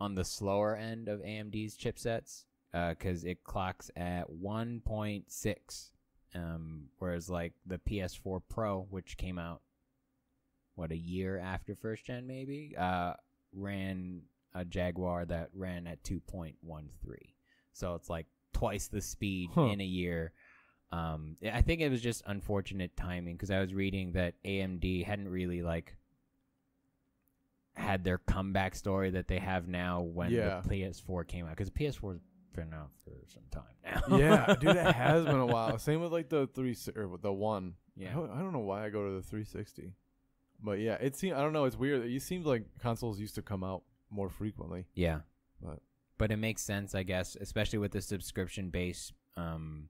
on the slower end of AMD's chipsets because it clocks at 1.6, um, whereas like the PS4 Pro, which came out what a year after first gen, maybe, uh, ran a Jaguar that ran at 2.13. So it's like twice the speed Huh. in a year. Um, I think it was just unfortunate timing because I was reading that AMD hadn't really like had their comeback story that they have now when Yeah. the PS4 came out because PS4's been out for some time now. yeah, dude, it has been a while. Same with like the three or the one. Yeah. I don't, I don't know why I go to the 360, but yeah, it seems. I don't know. It's weird. It seems like consoles used to come out more frequently. Yeah. But- but it makes sense, I guess, especially with the subscription based um,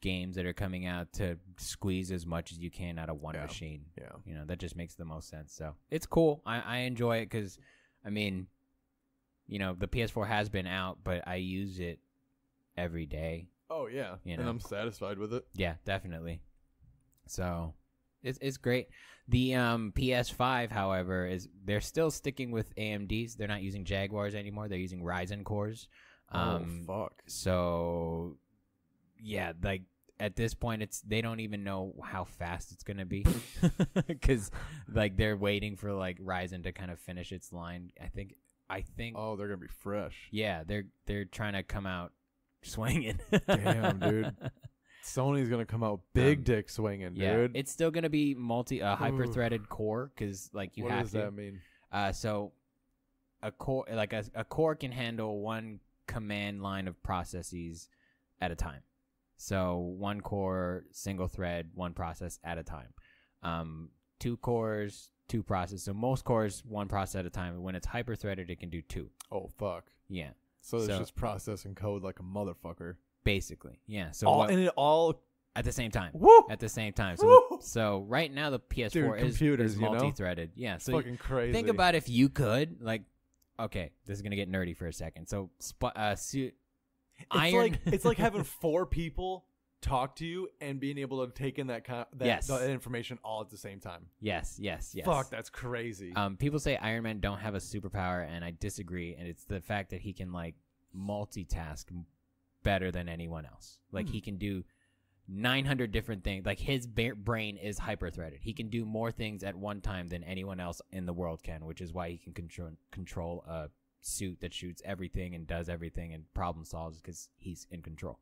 games that are coming out to squeeze as much as you can out of one Yeah. machine. Yeah. You know, that just makes the most sense. So it's cool. I, I enjoy it because, I mean, you know, the PS4 has been out, but I use it every day. Oh yeah, You know? and. I'm satisfied with it. Yeah, definitely. So it's it's great. The um, PS5, however, is they're still sticking with AMD's. They're not using Jaguars anymore. They're using Ryzen cores. Um, oh fuck. so yeah, like at this point, it's they don't even know how fast it's gonna be because like they're waiting for like Ryzen to kind of finish its line. I think I think Oh, they're gonna be fresh. yeah, they're they're trying to come out swinging. Damn, dude. Sony's gonna come out big Um, dick swinging, Yeah, dude. it's still gonna be multi uh, hyper threaded core because like you what have does to. that mean? Uh, so a core like a, a core can handle one command line of processes at a time. So one core, single thread, one process at a time. Um, two cores, two processes. So most cores, one process at a time. When it's hyper threaded, it can do two. Oh fuck. Yeah, So it's So- just processing code like a motherfucker. Basically. Yeah. So all what- and it all at the same time. woo, At the same time. So Woo! so right now the PS4 Dude, is, computers, is you know? multi-threaded. Yeah. So fucking crazy. Think about if you could like. Okay, this is gonna get nerdy for a second. So, uh, su- it's iron. like it's like having four people talk to you and being able to take in that kind that, Yes. that information all at the same time. yes, yes, yes. Fuck, that's crazy. Um, people say Iron Man don't have a superpower, and I disagree. And it's the fact that he can like multitask better than anyone else. Like Hmm. he can do 900 different things. Like his ba- brain is hyper threaded. He can do more things at one time than anyone else in the world can, which is why he can control control a suit that shoots everything and does everything and problem solves because he's in control.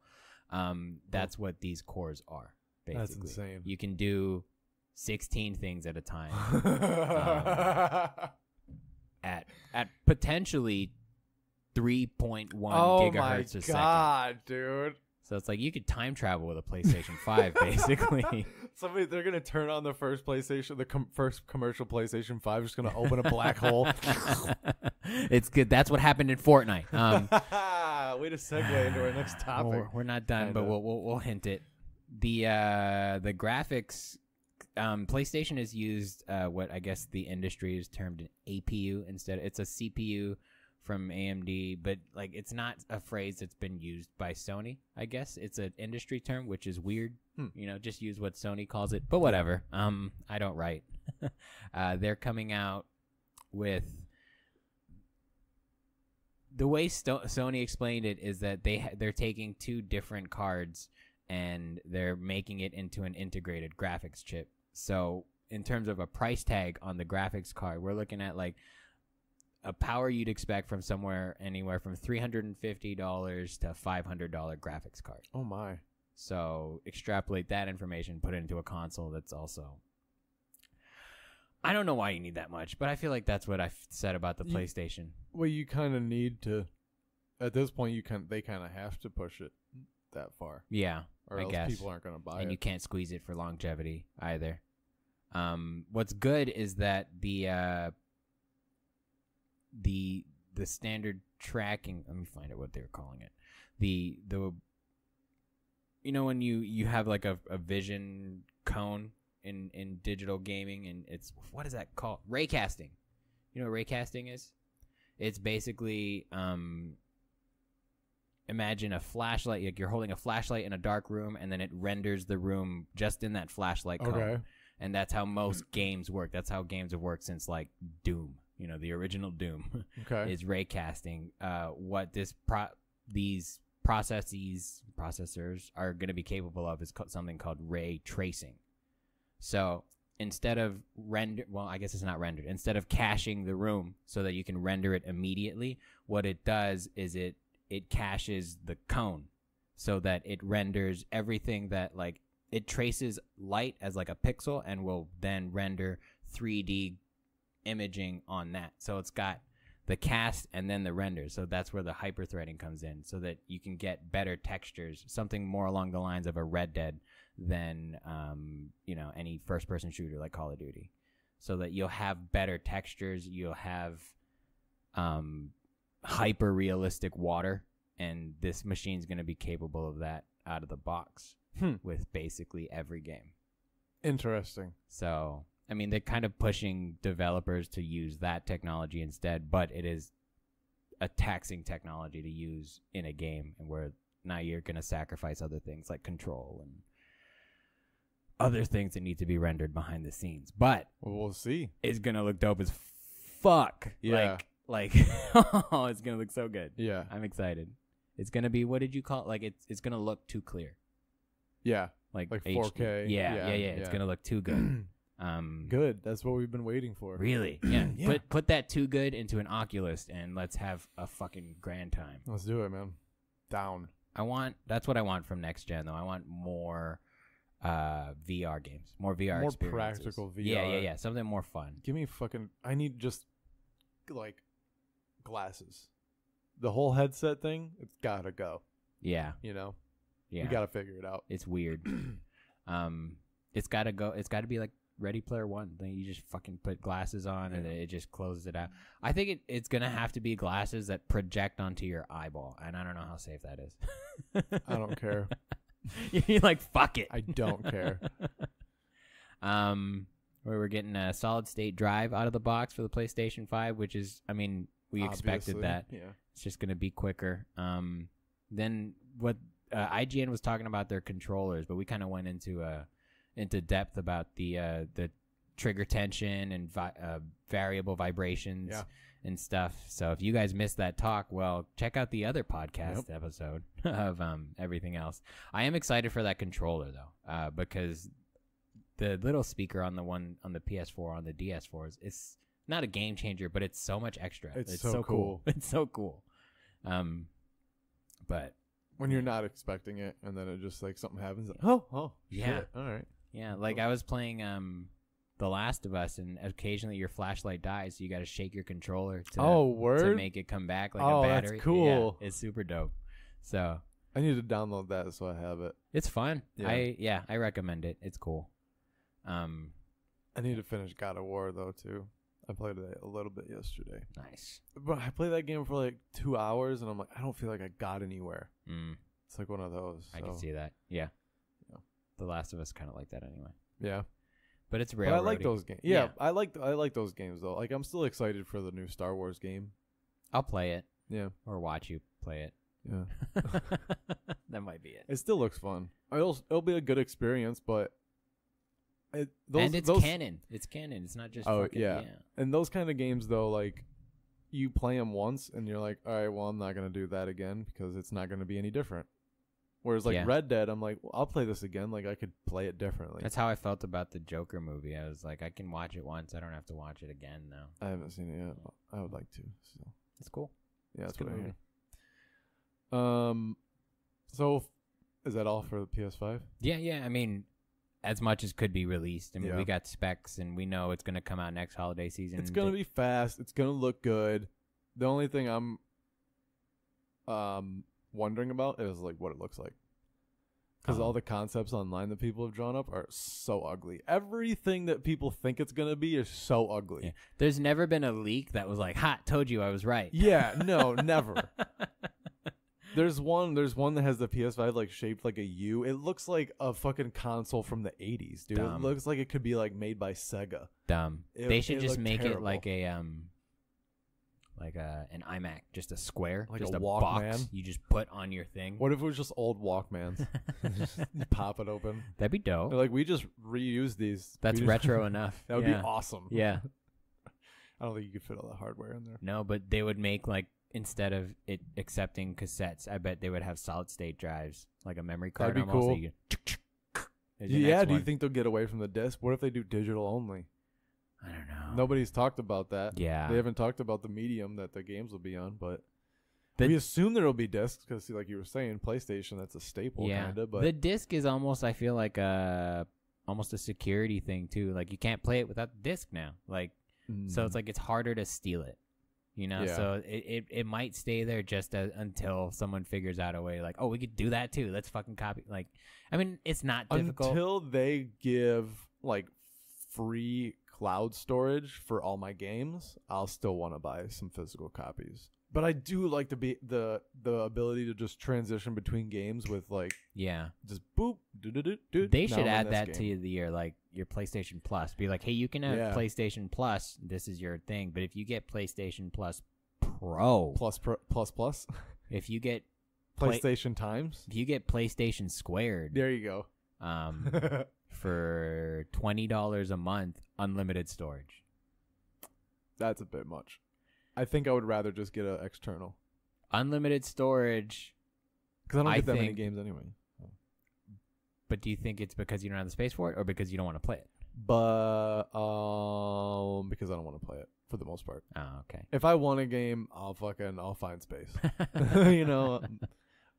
Um, that's what these cores are. Basically. That's insane. You can do 16 things at a time at at potentially 3.1 oh my gigahertz a second. god, dude. So it's like you could time travel with a PlayStation 5 basically. Somebody, they're gonna turn on the first PlayStation, the com- first commercial PlayStation Five, just gonna open a black hole. it's good. That's what happened in Fortnite. Um Way to segue into our next topic. We're, we're not done, but we'll, we'll we'll hint it. The uh the graphics um PlayStation has used uh what I guess the industry is termed an APU instead. It's a CPU from AMD, but like it's not a phrase that's been used by Sony. I guess it's an industry term, which is weird. Hmm. You know, just use what Sony calls it. But whatever. Um, I don't write. uh, they're coming out with the way Sto- Sony explained it is that they ha- they're taking two different cards and they're making it into an integrated graphics chip. So in terms of a price tag on the graphics card, we're looking at like a power you'd expect from somewhere anywhere from three hundred and fifty dollars to five hundred dollar graphics card. oh my. So extrapolate that information, put it into a console that's also. I don't know why you need that much, but I feel like that's what I said about the You- PlayStation. Well, you kind of need to. At this point, you can. They kind of have to push it that far, Yeah, or I else guess. people aren't going to buy and it. you can't squeeze it for longevity either. Um, what's good is that the uh, the the standard tracking. Let me find out what they were calling it. The the you know when you you have like a, a vision cone in in digital gaming and it's what is that called raycasting you know what raycasting is it's basically um imagine a flashlight like you're holding a flashlight in a dark room and then it renders the room just in that flashlight cone okay. and that's how most games work that's how games have worked since like doom you know the original doom Okay. is raycasting. Uh, what this pro these processes processors are going to be capable of is co- something called ray tracing. So instead of render, well, I guess it's not rendered. Instead of caching the room so that you can render it immediately, what it does is it it caches the cone so that it renders everything that like it traces light as like a pixel and will then render 3D imaging on that. So it's got the cast and then the render. So that's where the hyperthreading comes in so that you can get better textures, something more along the lines of a Red Dead than um, you know, any first person shooter like Call of Duty. So that you'll have better textures, you'll have um hyper realistic water and this machine's going to be capable of that out of the box Hmm. with basically every game. Interesting. So, I mean, they're kind of pushing developers to use that technology instead, but it is a taxing technology to use in a game, and where now you're going to sacrifice other things like control and other things that need to be rendered behind the scenes. But Well, we'll see. it's going to look dope as fuck. Yeah. Like, like, oh, it's going to look so good. Yeah. I'm excited. It's going to be, what did you call it? Like, it's, it's going to look too clear. Yeah. Like, Like 4K. Yeah, yeah, Yeah, yeah. It's going to look too good. Um, Good. That's what we've been waiting for. Really? Yeah. Yeah. Put put that too good into an Oculus and let's have a fucking grand time. Let's do it, man. Down. I want that's what I want from next gen though. I want more uh VR games, more VR More practical Yeah, yeah, yeah. Something more fun. Give me fucking. I need just like glasses. The whole headset thing. It's gotta go. Yeah, You know. yeah. We gotta figure it out. it's weird. um, it's got to go. It's got to be like Ready Player One. Then you just fucking put glasses on and it just closes it out. I think it, it's gonna have to be glasses that project onto your eyeball, and I don't know how safe that is. I don't care. You're like fuck it. I don't care. um, we were getting a solid state drive out of the box for the PlayStation Five, which is, I mean, we expected Obviously. that. Yeah. It's just going to be quicker. Um, then what uh, IGN was talking about their controllers, but we kind of went into uh into depth about the uh, the trigger tension and vi- uh, variable vibrations Yeah. and stuff. So if you guys missed that talk, well, check out the other podcast episode of um, everything else. I am excited for that controller though, uh, because the little speaker on the one on the PS4 on the DS4s it's not a game changer, but it's so much extra. It's so cool. cool. It's so cool. Um, but When you're not expecting it, and then it just like something happens. Like, oh, oh, Yeah. shit. All right. Yeah, like I was playing um, The Last of Us, and occasionally your flashlight dies, so you got to shake your controller to oh, to word. make it come back like Oh, a that's battery. Yeah, cool. it's super dope. So I need to download that so I have it. it's fun. Yeah. I yeah, I recommend it. It's cool. Um, I need to finish God of War though too. I played it a little bit yesterday, nice. but I played that game for like two hours, and I'm like, I don't feel like I got anywhere. Mm, It's like one of those. I can see that. Yeah. Yeah. The Last of Us kind of like that anyway. Yeah, But it's but real. I like those games. Yeah, Yeah. I like I like those games though. Like I'm still excited for the new Star Wars game. I'll play it Yeah, or watch you play it. yeah. that might be it. it still looks fun. It'll it'll be a good experience, but it, those and it's those canon. It's canon. It's not just. Oh, fucking, yeah. and those kind of games though, like you play them once and you're like, all right, well, I'm not gonna do that again because it's not gonna be any different. Whereas like Yeah. Red Dead, I'm like, well, I'll play this again. Like I could play it differently. That's how I felt about the Joker movie. I was like, I can watch it once. I don't have to watch it again now. I haven't seen it yet. I would like to. So It's cool. yeah, It's that's a what good I hear. Um, so f- Is that all for the PS5? Yeah, yeah. I mean, as much as could be released. I mean, Yeah. we got specs, and we know it's gonna come out next holiday season. It's gonna be fast. It's gonna look good. The only thing I'm um wondering about is like what it looks like. Because Oh. all the concepts online that people have drawn up are so ugly. Everything that people think it's gonna be is so ugly. Yeah. There's never been a leak that was like, "Hot, told you I was right." Yeah, no, never. There's one. There's one that has the PS5 like shaped like a U. It looks like a fucking console from the 80s, dude. Dumb. It looks like it could be like made by Sega. Dumb. It- they should just make it like a um, like a an iMac, just a square, Like just a box Walkman? you just put on your thing. What if it was just old Walkmans? Just pop it open. That'd be dope. Like we just reuse these. That's We just- retro enough. that would yeah. be awesome. Yeah. I don't think you could fit all that hardware in there. No, but they would make like instead of it accepting cassettes, I bet they would have solid state drives, like a memory card. That'd be almost, cool. you could- There's your Yeah. next Do you one. think they'll get away from the disc? What if they do digital only? I don't know. Nobody's talked about that. Yeah. They haven't talked about the medium that the games will be on, but The- we assume there will be discs because, like you were saying, PlayStation that's a staple, yeah. kind of. But the disc is almost, I feel like a almost a security thing too. Like you can't play it without the disc now. Like so, it's like it's harder to steal it. You know, Mm. Yeah. so it, it, it might stay there just as, until someone figures out a way. Like, oh, we could do that too. Let's fucking copy. Like, I mean, it's not difficult. until they give like free cloud storage for all my games, I'll still want to buy some physical copies. But I do like to be the the ability to just transition between games with like yeah, just boop. doo-doo-doo-doo, they should add that to the your like your PlayStation Plus. Be like, hey, you can have Yeah. PlayStation Plus. This is your thing. But if you get PlayStation Plus Pro, plus pro, plus plus if you get Play- PlayStation times. if you get PlayStation Squared, There you go. um, for twenty dollars a month, unlimited storage. That's a bit much. I think I would rather just get an external Unlimited storage. because I don't I get that many think- games anyway. But do you think it's because you don't have the space for it, or because you don't want to play it? But um, because I don't want to play it for the most part. Oh, okay. If I want a game, I'll fucking I'll find space. you know.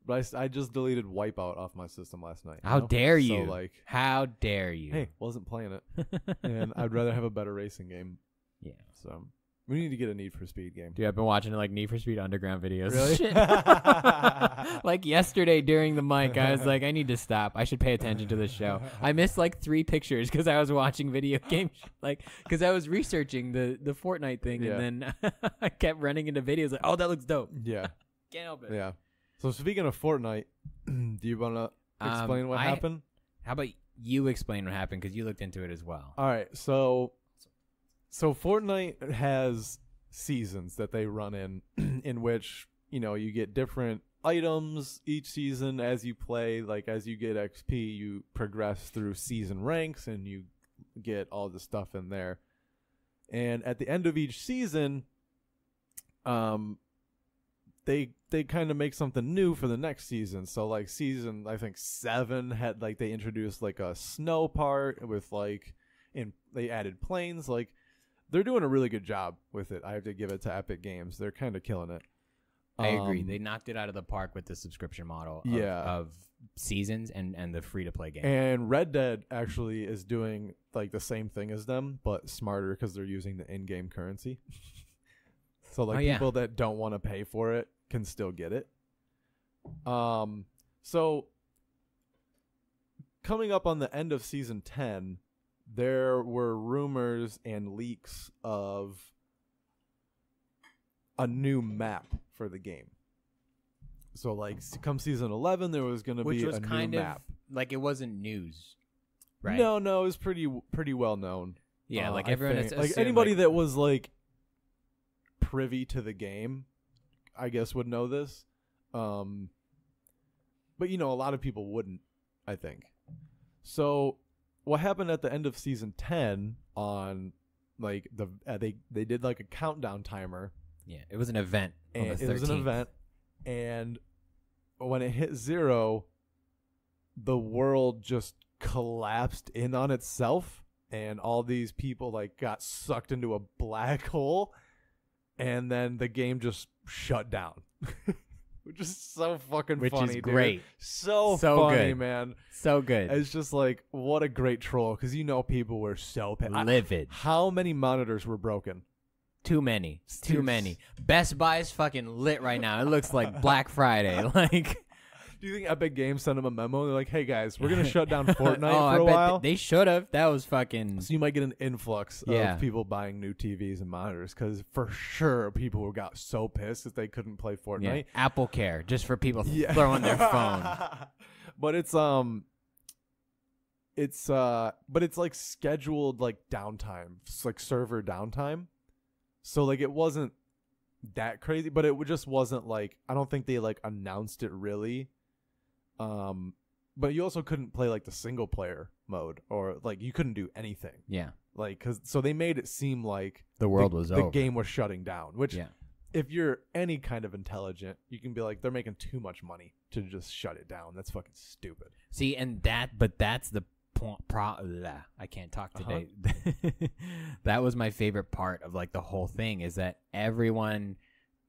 But I just deleted Wipeout off my system last night. you How know? dare So you? like, How dare you? hey, wasn't playing it, and I'd rather have a better racing game. yeah. So we need to get a Need for Speed game. Dude, I've been watching like Need for Speed Underground videos. Really? Shit. like yesterday during the mic, I was like, I need to stop. I should pay attention to this show. I missed like three pictures because I was watching video games, like because I was researching the the Fortnite thing, Yeah. and then I kept running into videos like, oh, that looks dope. Yeah, Can't help it. yeah. So speaking of Fortnite, do you want to Um, explain what I- happened? How about you explain what happened because you looked into it as well. All right, so so Fortnite has seasons that they run in in which, you know, you get different items each season as you play, like as you get XP, you progress through season ranks and you get all the stuff in there. And at the end of each season, um they they kind of make something new for the next season. So like season I think 7 had like they introduced like a snow part with like and they added planes like they're doing a really good job with it. I have to give it to Epic Games. They're kind of killing it. I agree. Um, They knocked it out of the park with the subscription model. Of, Yeah. of seasons and and the free to play game. and Red Dead actually is doing like the same thing as them, but smarter because they're using the in-game currency. so like Oh, yeah. people that don't want to pay for it can still get it. Um, so coming up on the end of season ten, there were rumors and leaks of a new map for the game. So like come season eleven, there was going to be was a kind new of map. like it wasn't news, right? No, no, it was pretty pretty well known. Yeah, Uh, like everyone, like anybody like- that was like privy to the game, I guess would know this. Um, but you know, a lot of people wouldn't. I think. So, what happened at the end of season ten on like the uh, they they did like a countdown timer yeah, it was an event. and it was an event and when it hit zero the world just collapsed in on itself and all these people like got sucked into a black hole and then the game just shut down which is so fucking Which is funny, dude. great. So, So funny, good. man. So good. It's just like what a great troll because you know people were so pissed. Livid. How many monitors were broken? Too many. Too Dude. many. Best Buy is fucking lit right now. It looks like Black Friday. Like Do you think Epic Games sent them a memo? They're like, "Hey guys, we're gonna shut down Fortnite oh, for a bet while." th- they should have. That was fucking. so you might get an influx Yeah. of people buying new TVs and monitors because for sure people got so pissed that they couldn't play Yeah. Fortnite. Apple Care just for people Yeah. throwing their phone. but it's um it's uh but it's like scheduled like downtime. It's like server downtime. So like it wasn't that crazy, but it just wasn't like I don't think they like announced it really. Um but you also couldn't play like the single player mode or like you couldn't do anything. Yeah. Like cuz so they made it seem like The world the, was the over. game was shutting down, which Yeah. if you're any kind of intelligent, you can be like, they're making too much money to just shut it down. That's fucking stupid. See, and that, but that's the point. Pro, blah, I can't talk Uh-huh. today. that was my favorite part of like the whole thing is that everyone,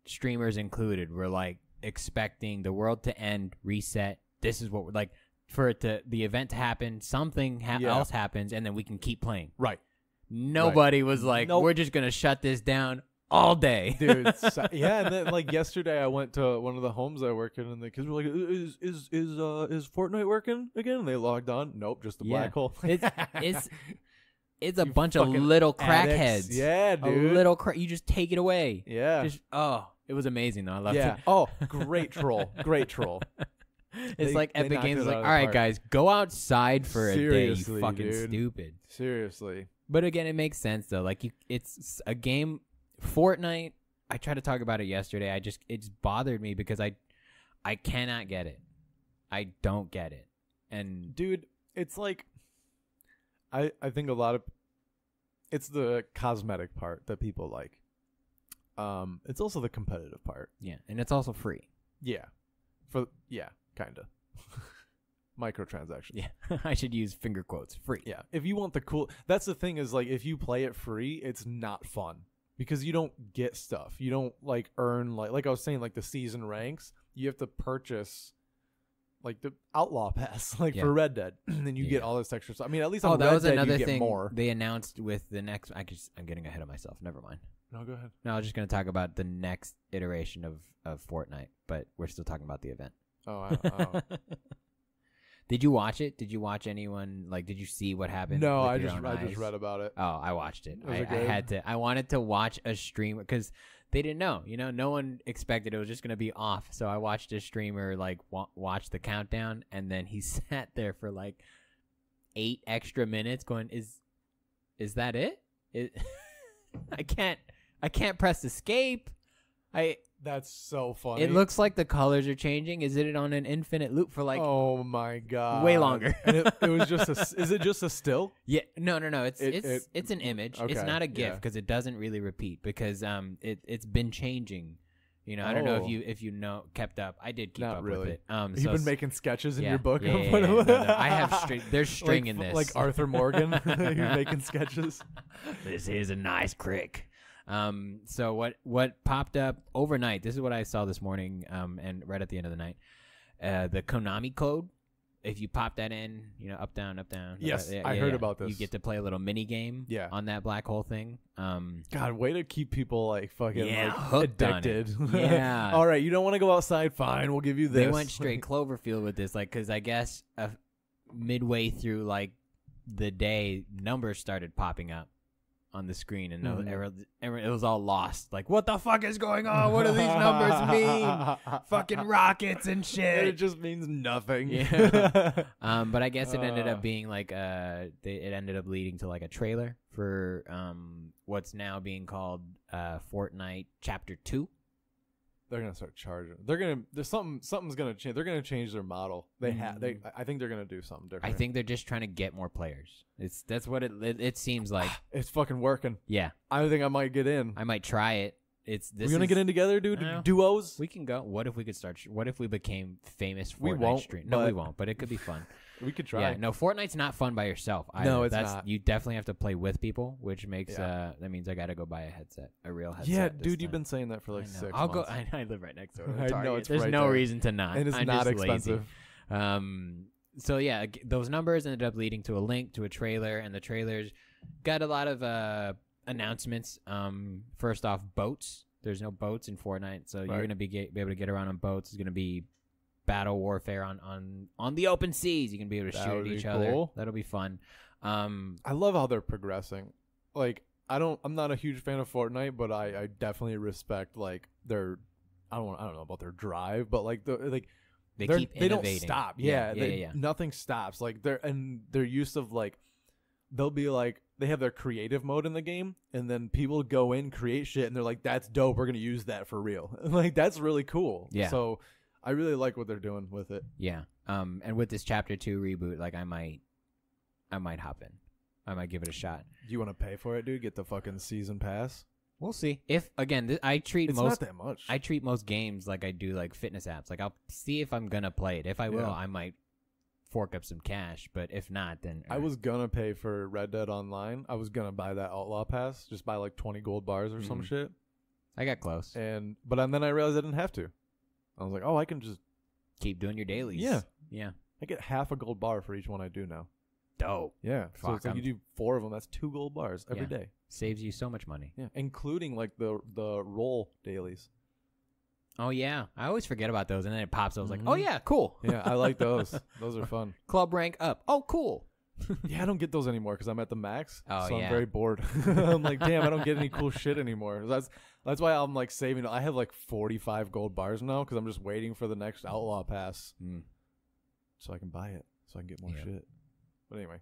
streamers included, were like expecting the world to end, reset. This is what we're like for it to the event to happen. Something ha- Yeah. else happens, and then we can keep playing. Right. Nobody was like, Nope. "We're just gonna shut this down all day, Dude, so- yeah, and then like yesterday, I went to one of the homes I work in, and the kids were like, "Is is is uh is Fortnite working again?" And they logged on. Nope, just a Yeah. black hole. It's- it's- it's a You bunch of fucking little addicts. crackheads. Yeah, a dude. little crack. you just take it away. yeah. Just oh, it was amazing though. I loved yeah. it. Oh, great troll. Great troll. It's They- like they Epic Games it is like, all right, park." guys, go outside for a day. You fucking dude. stupid. Seriously. But again, it makes sense though. Like you, it's a game. Fortnite. I tried to talk about it yesterday. I just it's bothered me because I, I cannot get it. I don't get it. And dude it's like i i think a lot of it's the cosmetic part that people like um it's also the competitive part yeah, and it's also free. yeah for yeah kind of microtransactions Yeah, I should use finger quotes. Free. yeah if you want the cool that's the thing is like if you play it free it's not fun because you don't get stuff you don't like earn like like i was saying like the season ranks you have to purchase like the outlaw pass like Yeah. for red dead and then you get all this extra stuff i mean at least Oh, on that red was dead another thing more they announced with the next. I just I'm getting ahead of myself. Never mind. no go ahead No, I was just gonna talk about the next iteration of of Fortnite, but we're still talking about the event. Oh, I, oh. did you watch it? Did you watch anyone like? Did you see what happened? no i just i eyes? just read about it Oh, I watched it. Was I, it I had to. I wanted to watch a streamer because they didn't know. You know, no one expected it was just gonna be off. So I watched a streamer like wa- watch the countdown, and then he sat there for like eight extra minutes, going, "Is is that it? It I can't. I can't press escape. I. that's so funny It looks like the colors are changing. Is it on an infinite loop for like? oh my god way longer. and it, it was just a is it just a still Yeah, no, no, no. It's It- it's it- it's an image. It's not a GIF yeah. because it doesn't really repeat because um it it's been changing. You know, I don't know if Oh. you if you know kept up. I did keep Not up really. with it. Um, you've so been making sketches in yeah, your book yeah, yeah, yeah. No, no, I have string. There's string like, in this. like Arthur Morgan you're making sketches this is a nice crick. Um, so what what popped up overnight? This is what I saw this morning. Um, and right at the end of the night, uh, the Konami code. If you pop that in, you know, up down, up down. Yes, uh, yeah, I yeah, heard yeah. about this. You get to play a little mini game. Yeah. On that black hole thing. Um, God, way to keep people like fucking Yeah, like hooked on it. addicted. Yeah. All right, you don't want to go outside? Fine, we'll give you this. They went straight Cloverfield with this, like, because I guess uh, midway through like the day, numbers started popping up on the screen, and Mhm. every- it was all lost. Like, what the fuck is going on? What do these numbers mean? Fucking rockets and shit. it just means nothing. Yeah. Um, but I guess it ended Uh. up being like uh, it ended up leading to like a trailer for um what's now being called uh Fortnite Chapter Two. They're gonna start charging. They're gonna. There's something. Something's gonna change. They're gonna change their model. They have. They. Mm. I think they're gonna do something different. I think they're just trying to get more players. It's that's what it it, it seems like. it's fucking working. Yeah, I think I might get in. I might try it. It's this. We're gonna is- get in together, dude. I. Duos. We can go. What if we could start? What if we became famous Fortnite We won't, stream? No, we won't. But it could be fun. We could try. Yeah, no, Fortnite's not fun by yourself. Either. No, it's That's, not. You definitely have to play with people, which makes Yeah. uh that means I got to go buy a headset, a real headset. Yeah, dude, you've been saying that for like six. I'll months. go. I, I live right next door. I know, it's There's right no there. reason to not. it's I'm not just lazy. expensive. Um. So yeah, g- those numbers ended up leading to a link to a trailer, and the trailers got a lot of uh announcements. Um. First off, boats. There's no boats in Fortnite, so you're gonna be get, be able to get around on boats. It's gonna be battle warfare on on on the open seas. You can be able to That shoot would at be each other. That'll be fun. Um. I love how they're progressing. Like I don't I'm not a huge fan of Fortnite, but I, I definitely respect like their I don't I don't know about their drive, but like the like They they're- keep they don't stop. Yeah, Yeah, yeah, they- yeah. Nothing stops. Like they're and their use of like they'll be like they have their creative mode in the game and then people go in create shit and they're like that's dope we're going to use that for real like that's really cool Yeah. so i really like what they're doing with it Yeah. Um. And with this chapter two reboot, like I might, I might hop in. I might give it a shot. do you want to pay for it dude get the fucking season pass We'll see. If again, th- I treat it's most not that much I treat most games like I do like fitness apps. Like I'll see if I'm gonna play it. If I will, Yeah. I might fork up some cash. But if not, then I was gonna pay for Red Dead Online. I was gonna buy that Outlaw Pass, just buy like twenty gold bars or some Mhm. shit. I got close. And but and then I realized I didn't have to. I was like, oh, I can just Keep doing your dailies. Yeah. Yeah. I get half a gold bar for each one I do now. Dope. Yeah, so Fuck, it's like I'm- you do four of them. That's two gold bars every Yeah. day. Saves you so much money. Yeah, including like the the role dailies. Oh yeah. I always forget about those, and then it pops. I was like, oh Mhm. yeah, cool. Yeah, I like those. those are fun. Club rank up. Oh cool. Yeah, I don't get those anymore because I'm at the max. Oh, so yeah. I'm very bored. I'm like, damn, I don't get any cool shit anymore. That's that's why I'm like saving. I have like 45 gold bars now because I'm just waiting for the next outlaw pass Mm. so I can buy it so I can get more Yeah. shit. But anyway,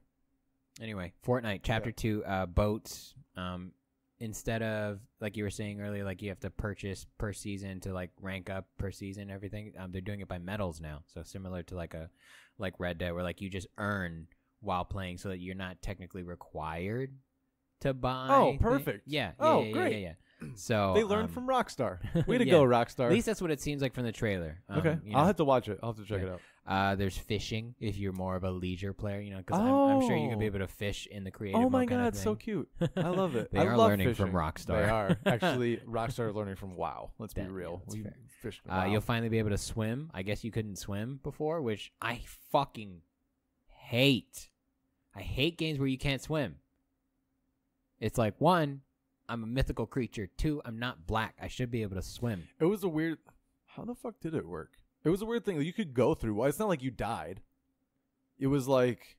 Anyway, Fortnite chapter Yeah. two, uh, boats. Um, instead of like you were saying earlier, like you have to purchase per season to like rank up per season, everything. Um, they're doing it by medals now, so similar to like a like Red Dead, where like you just earn while playing, so that you're not technically required to buy. Oh, perfect. Yeah. Oh, yeah, yeah, great. Yeah, yeah. So they learned um, from Rockstar. Way to yeah. go, Rockstar. At least that's what it seems like from the trailer. Um, okay, you I'll have to watch it. I'll have to check Yeah. it out. Uh, there's fishing if you're more of a leisure player, you know, because I'm, I'm sure you can be Oh. able to fish in the creative. Oh my god, so cute. I love it. They I are love learning fishing. from Rockstar. They are actually Rockstar learning from WoW. Let's That- be real. we fished. Uh, You'll finally be able to swim. I guess you couldn't swim before, which I fucking hate. I hate games where you can't swim. It's like one, I'm a mythical creature. Two, I'm not black. I should be able to swim. It was a weird. How the fuck did it work? It was a weird thing. You could go through. Why? it's not like you died. It was like,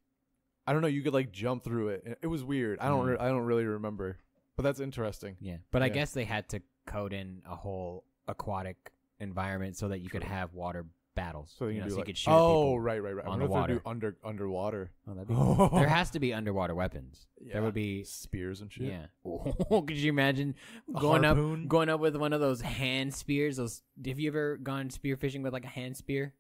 I don't know. You could like jump through it. It was weird. I don't. Mm. Re- I don't really remember. But that's interesting. Yeah, but I guess they had to code in a whole aquatic environment so that you could have water battles. So you, you know, do so like, you could shoot oh right, right, right. I on wonder the if they do under underwater. Oh, that'd be cool. there has to be underwater weapons. Yeah. There would be spears and shit. Yeah. Could you imagine A going harpoon? up going up with one of those hand spears? Those have you ever gone spear fishing with like a hand spear?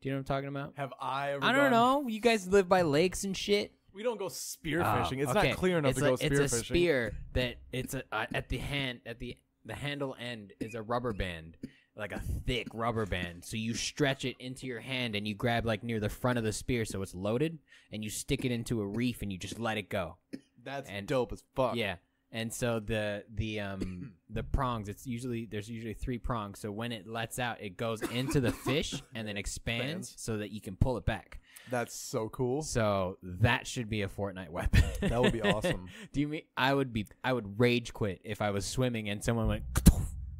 Do you know what I'm talking about? Have I ever? I don't gone- know. You guys live by lakes and shit. We don't go spear Oh, fishing. It's okay. not clear enough it's to a, go spear fishing. It's a fishing. spear that it's a, uh, at the hand at the the handle end is a rubber band, like a thick rubber band. So you stretch it into your hand and you grab like near the front of the spear so it's loaded, and you stick it into a reef and you just let it go. That's and- dope as fuck. Yeah. And so the the um the prongs, it's usually there's usually three prongs. So when it lets out, it goes into the fish and then expands Expands. so that you can pull it back. That's so cool. So that should be a Fortnite weapon. That would be awesome. Do you mean I would be I would rage quit if I was swimming and someone went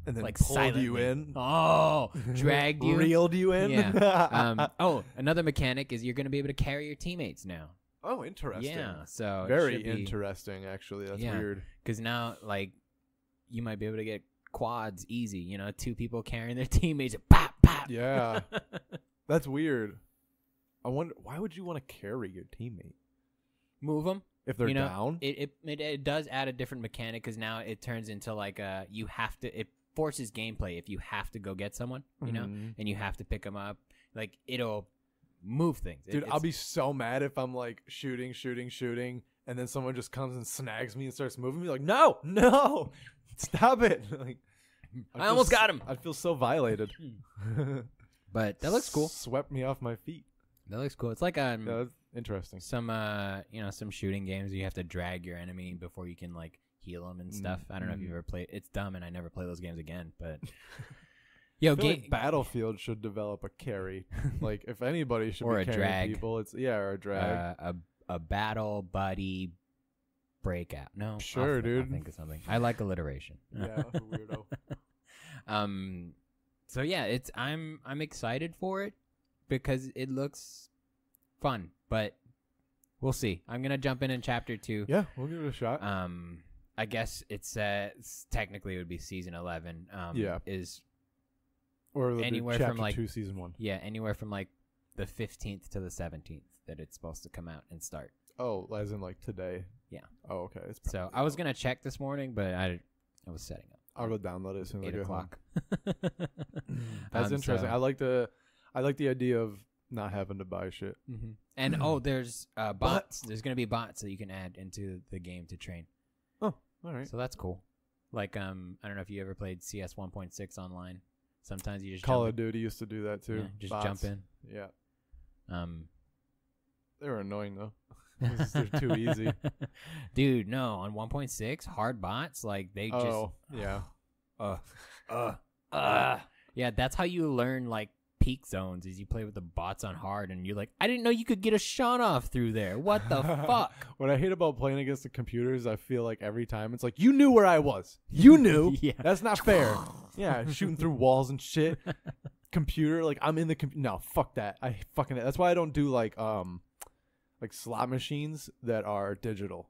And then like pulled silently. you in. Oh, dragged you. reeled you in. Yeah. Um, oh, another mechanic is you're going to be able to carry your teammates now. oh, interesting. Yeah. So Very interesting, actually. That's Yeah. weird. because now like you might be able to get quads easy. You know, two people carrying their teammates. Pop, pop. Yeah. That's weird. I wonder why would you want to carry your teammate Move them. if they're you know, down? It, it it it does add a different mechanic because now it turns into like a you have to. It forces gameplay if you have to go get someone. You know, Mhm. and you have to pick them up. Like it'll move things. It- Dude, I'll be so mad if I'm like shooting, shooting, shooting, and then someone just comes and snags me and starts moving me. Like, no, no, stop it! Like, I'd I almost got him. I'd feel so violated. But that looks cool. Swept me off my feet. That looks cool. It's like um, Yeah, Interesting. some uh you know some shooting games you have to drag your enemy before you can like heal them and stuff. I don't know if you've Mm. ever played. It's dumb, and I never play those games again. But yo, I ga- like Battlefield should develop a carry. like if anybody should Or be a carrying drag. people, it's yeah, or a drag. uh, a a battle buddy breakout. No, Sure, I'll dude. think of something. I like alliteration. yeah, weirdo. um, so yeah, it's I'm I'm excited for it because it looks fun, but we'll see. I'm gonna jump in in chapter two. Yeah, we'll give it a shot. Um, I guess it's uh technically it would be season eleven. Um, Yeah. is or anywhere from, like- two, season one. yeah anywhere from like the fifteenth to the seventeenth that it's supposed to come out and start. Oh, as in like today. Yeah. Oh, okay. So I was gonna check this morning, but I I was setting up. I'll go download it as soon as I o'clock. home. That's Um, interesting. so- I like the, I like the idea of not having to buy shit. Mhm. And oh, there's uh, bots. There's gonna be bots that you can add into the game to train. All right. So that's cool. Like um, I don't know if you ever played CS 1.6 online. Sometimes you just Call of Duty used to do that too. yeah, just Bots. jump in. Yeah, Um, they were annoying though. They're too easy. Dude, no, on 1.6, hard bots like they just oh, yeah. uh uh uh yeah, that's how you learn like peek zones is you play with the bots on hard and you're like, I didn't know you could get a shot off through there. What the fuck? What I hate about playing against the computers, I feel like every time it's like you knew where I was. You knew. Yeah. That's not fair. yeah, shooting through walls and shit. Computer, like I'm in the computer. No, fuck that. I fucking. That's why I don't do like um, like slot machines that are digital.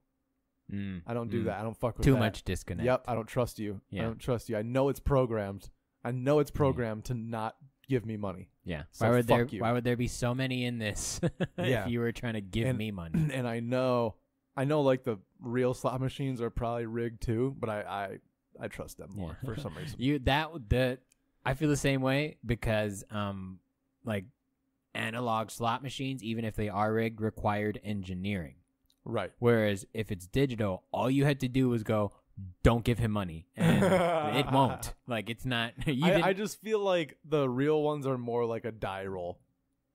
Mm, I don't do mm. that. I don't fuck with Too that. much disconnect. Yep, I don't trust you. I don't trust you. I know it's programmed. I know it's programmed to not give me money. Yeah. So why would there you. why would there be so many in this Yeah. if you were trying to give And- me money? and I know, I know, like the real slot machines are probably rigged too, but I, I, I trust them more Yeah. for some reason. You that the I feel the same way because um like analog slot machines even if they are rigged required engineering. right. Whereas if it's digital, all you had to do was go don't give him money and it won't. Like it's not you I, I just feel like the real ones are more like a die roll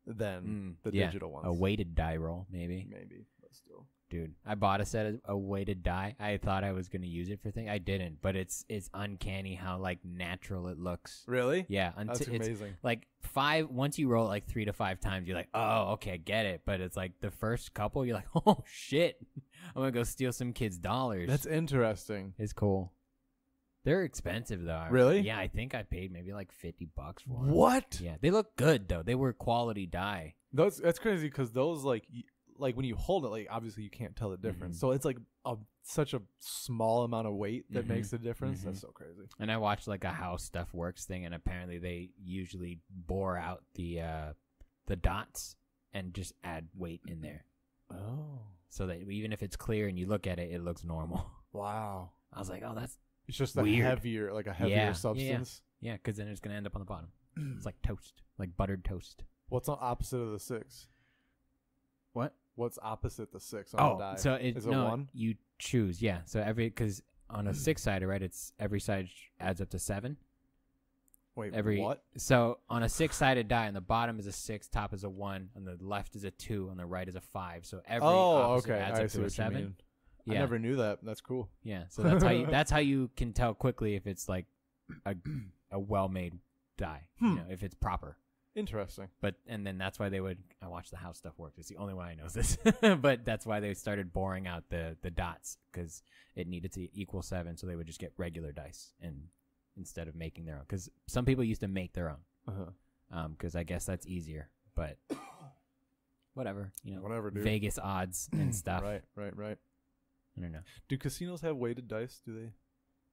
than Mm, the yeah, digital ones. a weighted die roll maybe. maybe, but still. Dude, I bought a set of a weighted die. I thought I was gonna use it for things. I didn't, but it's it's uncanny how like natural it looks. Really? Yeah, That's amazing. like five. Once you roll it like three to five times, you're like, oh, okay, I get it. But it's like the first couple, you're like, oh shit, I'm gonna go steal some kids' dollars. That's interesting. it's cool. They're expensive though. I- Really? Yeah, I think I paid maybe like fifty bucks for them. What? Yeah, they look good though. They were quality die. That's that's crazy because those like y- like when you hold it, like obviously you can't tell the difference. Mhm. So it's like a such a small amount of weight that Mhm. makes the difference. Mhm. That's so crazy. And I watched like a how stuff works thing, and apparently they usually bore out the uh, the dots and just add weight in there, Oh so that even if it's clear and you look at it, it looks normal. wow! I was like, oh, that's It's just a heavier, like a heavier Yeah, yeah, yeah. substance. yeah, because then it's gonna end up on the bottom. It's like toast, like buttered toast. What's on opposite of the six? What? What's opposite the six on Oh, the die? so it, Is it no, one? you choose. Yeah, so every because on a six sided, right? It's every side adds up to seven. Wait, every- what? So on a six sided die, on the bottom is a six, top is a one, on the left is a two, on the right is a five. So every Oh, okay. adds I up to a you seven. Yeah, I never knew that. That's cool. yeah. So that's how you that's how you can tell quickly if it's like a a well made die. You Hmm. know, if it's proper. Interesting. But and then that's why they would. I watch the how stuff works. It's the only way I know this. but that's why they started boring out the the dots because it needed to equal seven. So they would just get regular dice and instead of making their own. Because some people used to make their own. Uh-huh. Um, because I guess that's easier. But whatever, you know, Whatever, dude. Vegas odds and stuff. Right, right, right. I don't know. Do casinos have weighted dice? Do they?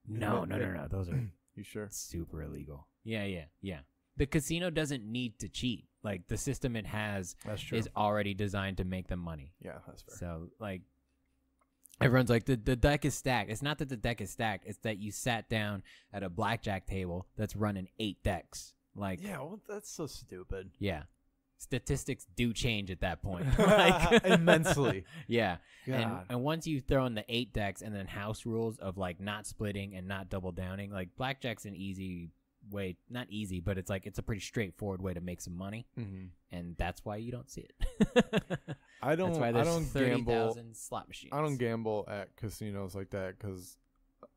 No, no, no, no. Those are You sure? super illegal. Yeah, yeah, yeah. The casino doesn't need to cheat. Like the system it has is already designed to make them money. yeah, that's fair. So like everyone's like the the deck is stacked. It's not that the deck is stacked. It's that you sat down at a blackjack table that's running eight decks. Like yeah, well, that's so stupid. yeah. Statistics do change at that point. like Immensely. Yeah. And and once you throw in the eight decks and then house rules of like not splitting and not double downing, like blackjack's an easy way not easy, but it's like it's a pretty straightforward way to make some money, Mm-hmm. and that's why you don't see it. I don't. that's why I don't thirty gamble. slot machines. I don't gamble at casinos like that because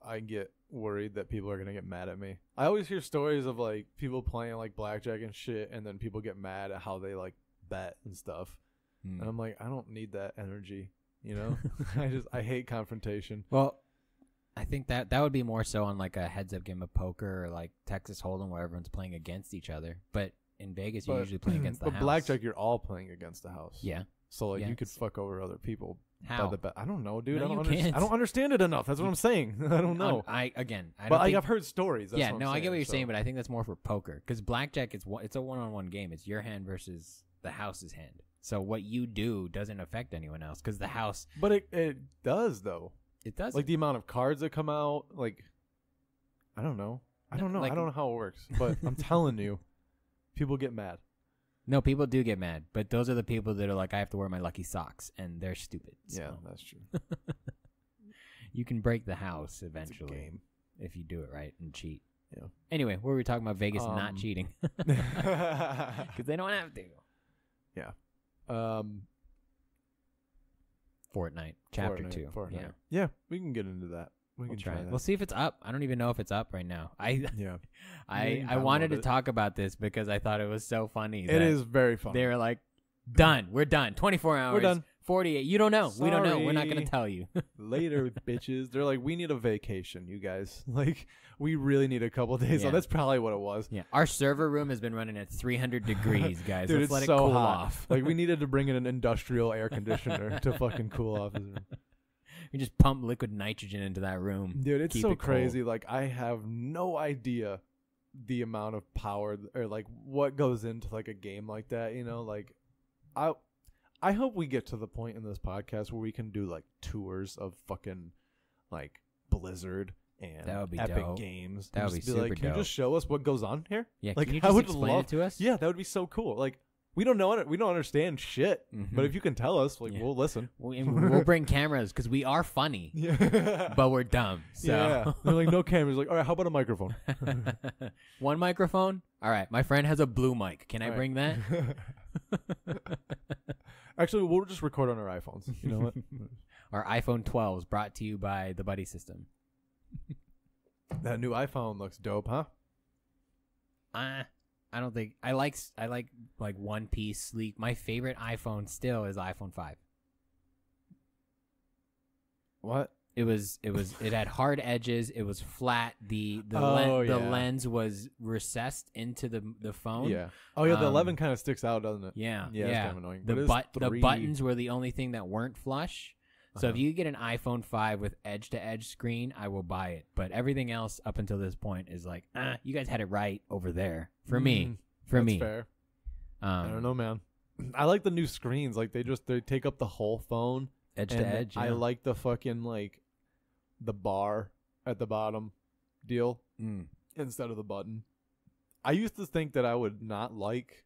I get worried that people are gonna get mad at me. I always hear stories of like people playing like blackjack and shit, and then people get mad at how they like bet and stuff. Hmm. And I'm like, I don't need that energy. You know, I just I hate confrontation. Well, I think that that would be more so on like a heads-up game of poker or like Texas Hold'em, where everyone's playing against each other. But in Vegas, you're But- usually playing against the but house. blackjack, you're all playing against the house. Yeah. So like Yeah, you could fuck over other people. by How? the. I don't know, dude. No, I don't. you Under- can't. I don't understand it enough. That's what I'm saying. I don't know. Um, I again, I but don't like think, I've heard stories. That's yeah, what I'm no, I get what you're saying, but I think that's more for poker because blackjack it's one, it's a one-on-one game. It's your hand versus the house's hand. So what you do doesn't affect anyone else because the house But it it does though. It does Like the amount of cards that come out. Like I don't know. I don't know. like- I don't know how it works. But I'm telling you, people get mad. no people do get mad, but those are the people that are like I have to wear my lucky socks and they're stupid. Yeah, So that's true. you can break the house eventually game. if you do it right and cheat. Yeah. Anyway, what were we talking about? Vegas not Um, cheating because they don't have to. Yeah. Um, Fortnite chapter Fortnite, two. Fortnite. Yeah, Yeah, we can get into that. We we'll can try. try that. We'll see if it's up. I don't even know if it's up right now. I yeah, I I wanted to it. talk about this because I thought it was so funny. it is very funny. They were like, "Done. We're done. Twenty four hours. We're done. Forty eight. You don't know. We don't know. We're not gonna tell you." Later, bitches. They're like, we need a vacation, you guys. Like, we really need a couple days. Yeah. off. That's probably what it was. yeah, our server room has been running at three hundred degrees, guys. Dude, Let's it's let so it cool hot. off. like, we needed to bring in an industrial air conditioner to fucking cool off his room. we just pump liquid nitrogen into that room. Dude, it's so it cold. crazy. Like, I have no idea the amount of power or like what goes into like a game like that. You know, like I, I hope we get to the point in this podcast where we can do like tours of fucking like Blizzard and That would be Epic dope. Games. That and would just be like, super Can you dope. just show us what goes on here? Yeah, Like, can you I just would explain love- it to us? Yeah, that would be so cool. Like we don't know it. We don't understand shit. Mhm. But if you can tell us, like Yeah. we'll listen. We, and we'll bring cameras because we are funny, Yeah. but we're dumb. So. yeah. They're like no cameras. Like all right, how about a microphone? One microphone. All right, my friend has a blue mic. Can I All right. bring that? Actually, we'll just record on our iPhones. You know what? Our iPhone 12s brought to you by the Buddy System. that new iPhone looks dope, huh? Uh, I don't think I like I like like one piece sleek. My favorite iPhone still is iPhone 5. What? It was it was it had hard edges. It was flat. The the Oh, len- the lens was recessed into the the phone. Yeah. Oh yeah, the Um, 11 kind of sticks out, doesn't it? Yeah, Yeah, yeah. it's kind of annoying. The but but the buttons were the only thing that weren't flush. So if Uh-huh. you get an iPhone 5 with edge to edge screen, I will buy it. But everything else up until this point is like, ah, you guys had it right over there. For me, Mm, for that's me. fair. Um, I don't know, man. I like the new screens. Like they just they take up the whole phone. Edge to edge. Yeah. I like the fucking like the bar at the bottom deal Mm. instead of the button. I used to think that I would not like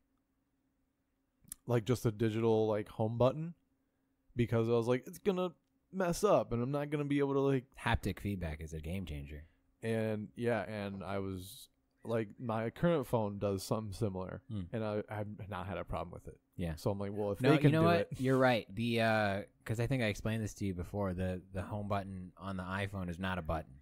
like just a digital like home button because I was like it's going to mess up and I'm not going to be able to like Haptic feedback is a game changer. and yeah, and I was like my current phone does something similar Hmm. and I I have not had a problem with it. Yeah. So I'm like, well, if No, they can you know do what? it, You're right. The because I think I explained this to you before. The the home button on the iPhone is not a button.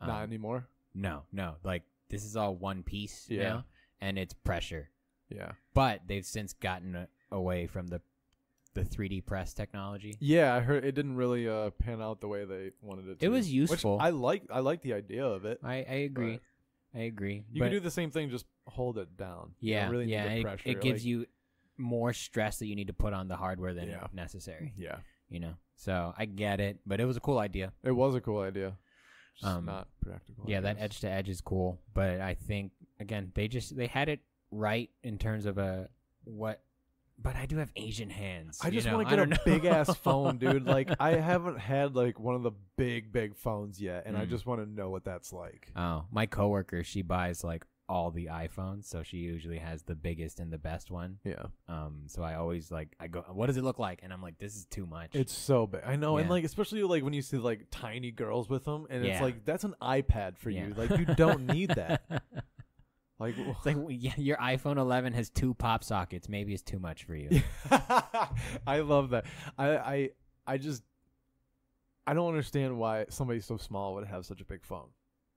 Um, not anymore. no, no. Like this is all one piece Yeah. now, and it's pressure. Yeah. But they've since gotten a, away from the the 3D press technology. Yeah, I heard it didn't really uh, pan out the way they wanted it to. It was Which useful. I like I like the idea of it. I I agree. I agree. You but can do the same thing, just hold it down. Yeah, really yeah. it, pressure. it gives like- you more stress that you need to put on the hardware than Yeah. necessary. Yeah, You know. So I get it, but it was a cool idea. it was a cool idea. Just Um, not practical. Yeah, that edge to edge is cool, but I think again they just they had it right in terms of a what. But I do have Asian hands. I you just know? want to get a big ass phone, dude. Like I haven't had like one of the big big phones yet, and I Mm. just want to know what that's like. Oh, my coworker, she buys like all the iPhones, so she usually has the biggest and the best one. Yeah. Um, so I always like I go, what does it look like? And I'm like, this is too much. It's so big. I know, and like especially like when you see like tiny girls with them, and it's like that's an iPad for Yeah. you. Like you don't need that. Like, It's like yeah, your iPhone 11 has two pop sockets. Maybe it's too much for you. I love that. I I I just I don't understand why somebody so small would have such a big phone.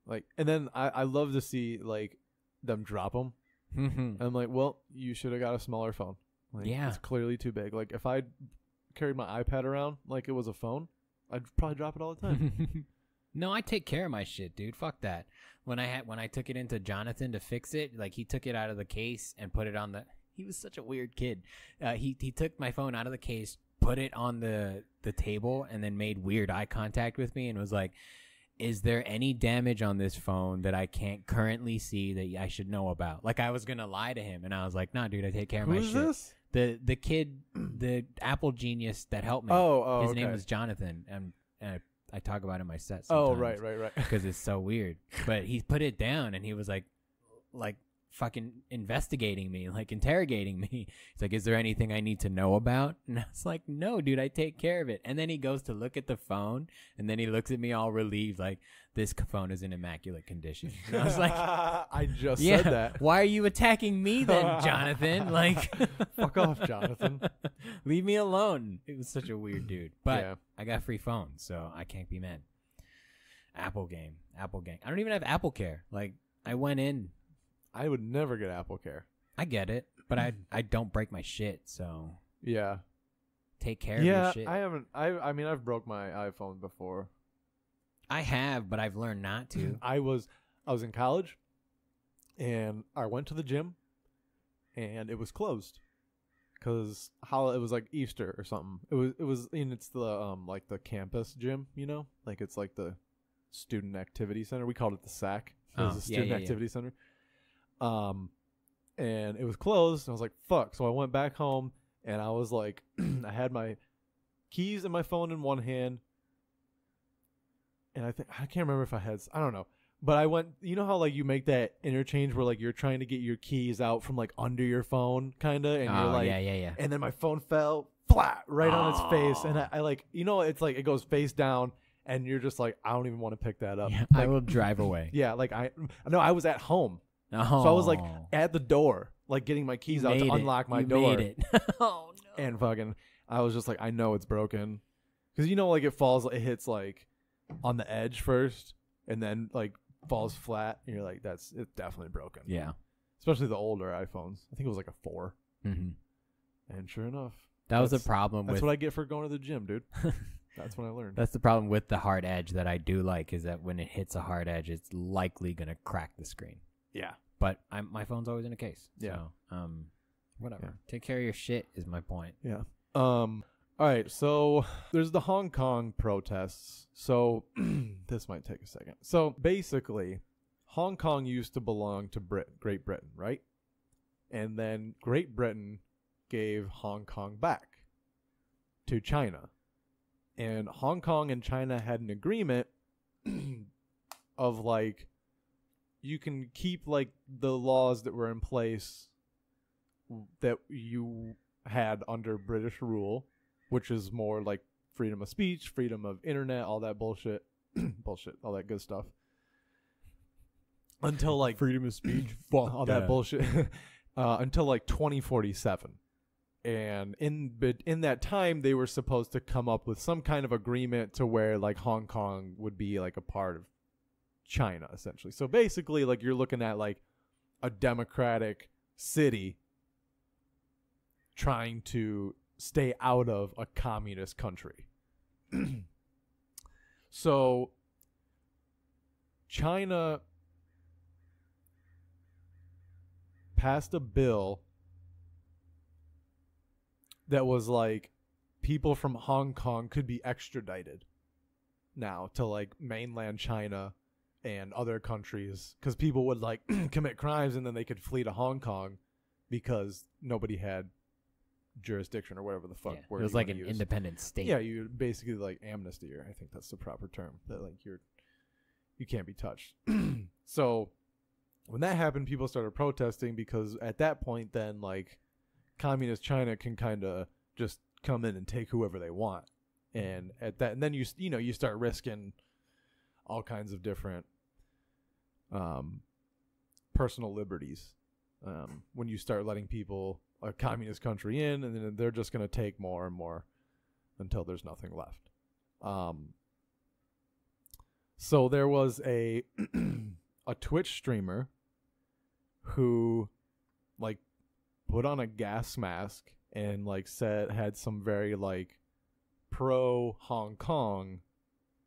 Like, and then I I love to see like them drop them. Mhm. I'm like, well, you should have got a smaller phone. Like, Yeah. it's clearly too big. Like, if I carried my iPad around like it was a phone, I'd probably drop it all the time. no, I take care of my shit, dude. Fuck that. When I had when I took it into Jonathan to fix it, like he took it out of the case and put it on the. He was such a weird kid. Uh, he he took my phone out of the case, put it on the the table, and then made weird eye contact with me and was like. Is there any damage on this phone that I can't currently see that I should know about? Like I was gonna lie to him, and I was like, "Nah, dude, I take care of my Who's shit." this? The the kid, the Apple genius that helped me. Oh, oh, his okay. name was Jonathan, and, and I, I talk about in my set. Oh, right, right, right. because it's so weird. But he put it down, and he was like, like fucking investigating me, like interrogating me. He's like, "Is there anything I need to know about?" And I was like, "No, dude, I take care of it." And then he goes to look at the phone, and then he looks at me all relieved, like, "This phone is in immaculate condition." And I was like. I just Yeah. said that. Why are you attacking me then, Jonathan? Like, Fuck off, Jonathan. Leave me alone. It was such a weird dude. But Yeah. I got free phones, so I can't be mad. Apple game, Apple gang. I don't even have Apple Care. Like, I went in. I would never get Apple Care. I get it, but I I don't break my shit. So Yeah. take care of your shit. I haven't. I I mean, I've broke my iPhone before. I have, but I've learned not to. I was I was in college, and I went to the gym, and it was closed, cause how it was like Easter or something. It was it was and it's the um like the campus gym, you know, like it's like the student activity center. We called it the SAC. It was Oh, a student yeah, yeah. activity center. Um, and it was closed. And I was like, "Fuck!" So I went back home, and I was like, I had my keys and my phone in one hand, and I think I can't remember if I had I don't know. But I went you know how like you make that interchange where like you're trying to get your keys out from like under your phone kinda and you're oh like yeah, yeah, yeah. and then my phone fell flat right on its face and I, Oh. I like you know it's like it goes face down and you're just like I don't even want to pick that up. Yeah, Like, I will drive away. yeah, like I no, I was at home. Oh, So I was like at the door, like getting my keys out Made to it. unlock my You door. Made it. oh no. And fucking I was just like I know it's broken. Cuz you know like it falls it hits like on the edge first and then like falls flat and you're like that's it's definitely broken. yeah. Especially the older iPhones. I think it was like a 4. hmm And sure enough, That was the problem that's with what I get for going to the gym, dude. That's what I learned. That's the problem with the hard edge that I do like is that when it hits a hard edge, it's likely gonna crack the screen. yeah. But I'm, my phone's always in a case. Yeah. So, um, whatever. Yeah. Take care of your shit is my point. Yeah. Um. All right. So there's the Hong Kong protests. So this might take a second. So basically, Hong Kong used to belong to Brit- Great Britain, right? And then Great Britain gave Hong Kong back to China. And Hong Kong and China had an agreement of like you can keep like the laws that were in place that you had under British rule, which is more like freedom of speech, freedom of internet, all that bullshit, bullshit, all that good stuff. Until like Freedom of speech. all that bullshit, uh, until like 2047. And in but in that time, they were supposed to come up with some kind of agreement to where like Hong Kong would be like a part of China, essentially. So basically, like you're looking at like a democratic city trying to stay out of a communist country. so China passed a bill that was like people from Hong Kong could be extradited now to like mainland China and other countries because people would like commit crimes and then they could flee to Hong Kong because nobody had jurisdiction or whatever the fuck Yeah. It was like an use. independent state. Yeah, you basically like amnesty, or I think that's the proper term. That like you're you can't be touched. so when that happened, people started protesting because at that point, then like communist China can kind of just come in and take whoever they want, mm-hmm. and at that, and then you you know you start risking all kinds of different um, personal liberties um, when you start letting people a communist country in, and then they're just going to take more and more until there's nothing left. Um, so there was a a Twitch streamer who like put on a gas mask and like said had some very like pro Hong Kong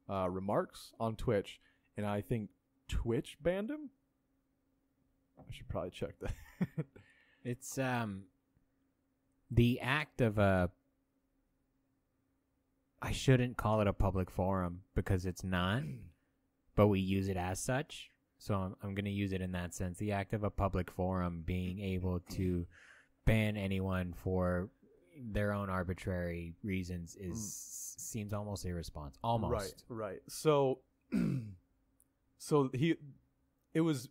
uh, remarks on Twitch, and I think Twitch banned him. I should probably check that. It's um the act of a I shouldn't call it a public forum because it's not, but we use it as such. So I'm, I'm going to use it in that sense. The act of a public forum being able to ban anyone for their own arbitrary reasons is seems almost irresponsible. Almost. Right, right. So, so he, it was,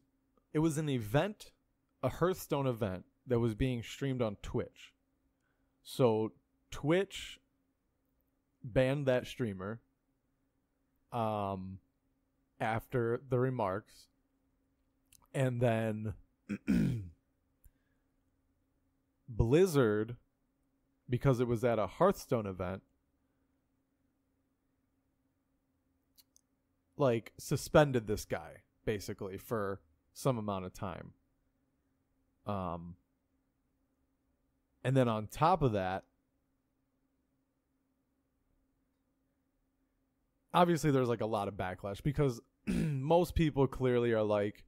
it was an event, a Hearthstone event that was being streamed on Twitch. So Twitch banned that streamer. Um, after the remarks, and then Blizzard, because it was at a Hearthstone event, like suspended this guy basically for some amount of time. Um and then on top of that obviously there's like a lot of backlash because most people clearly are like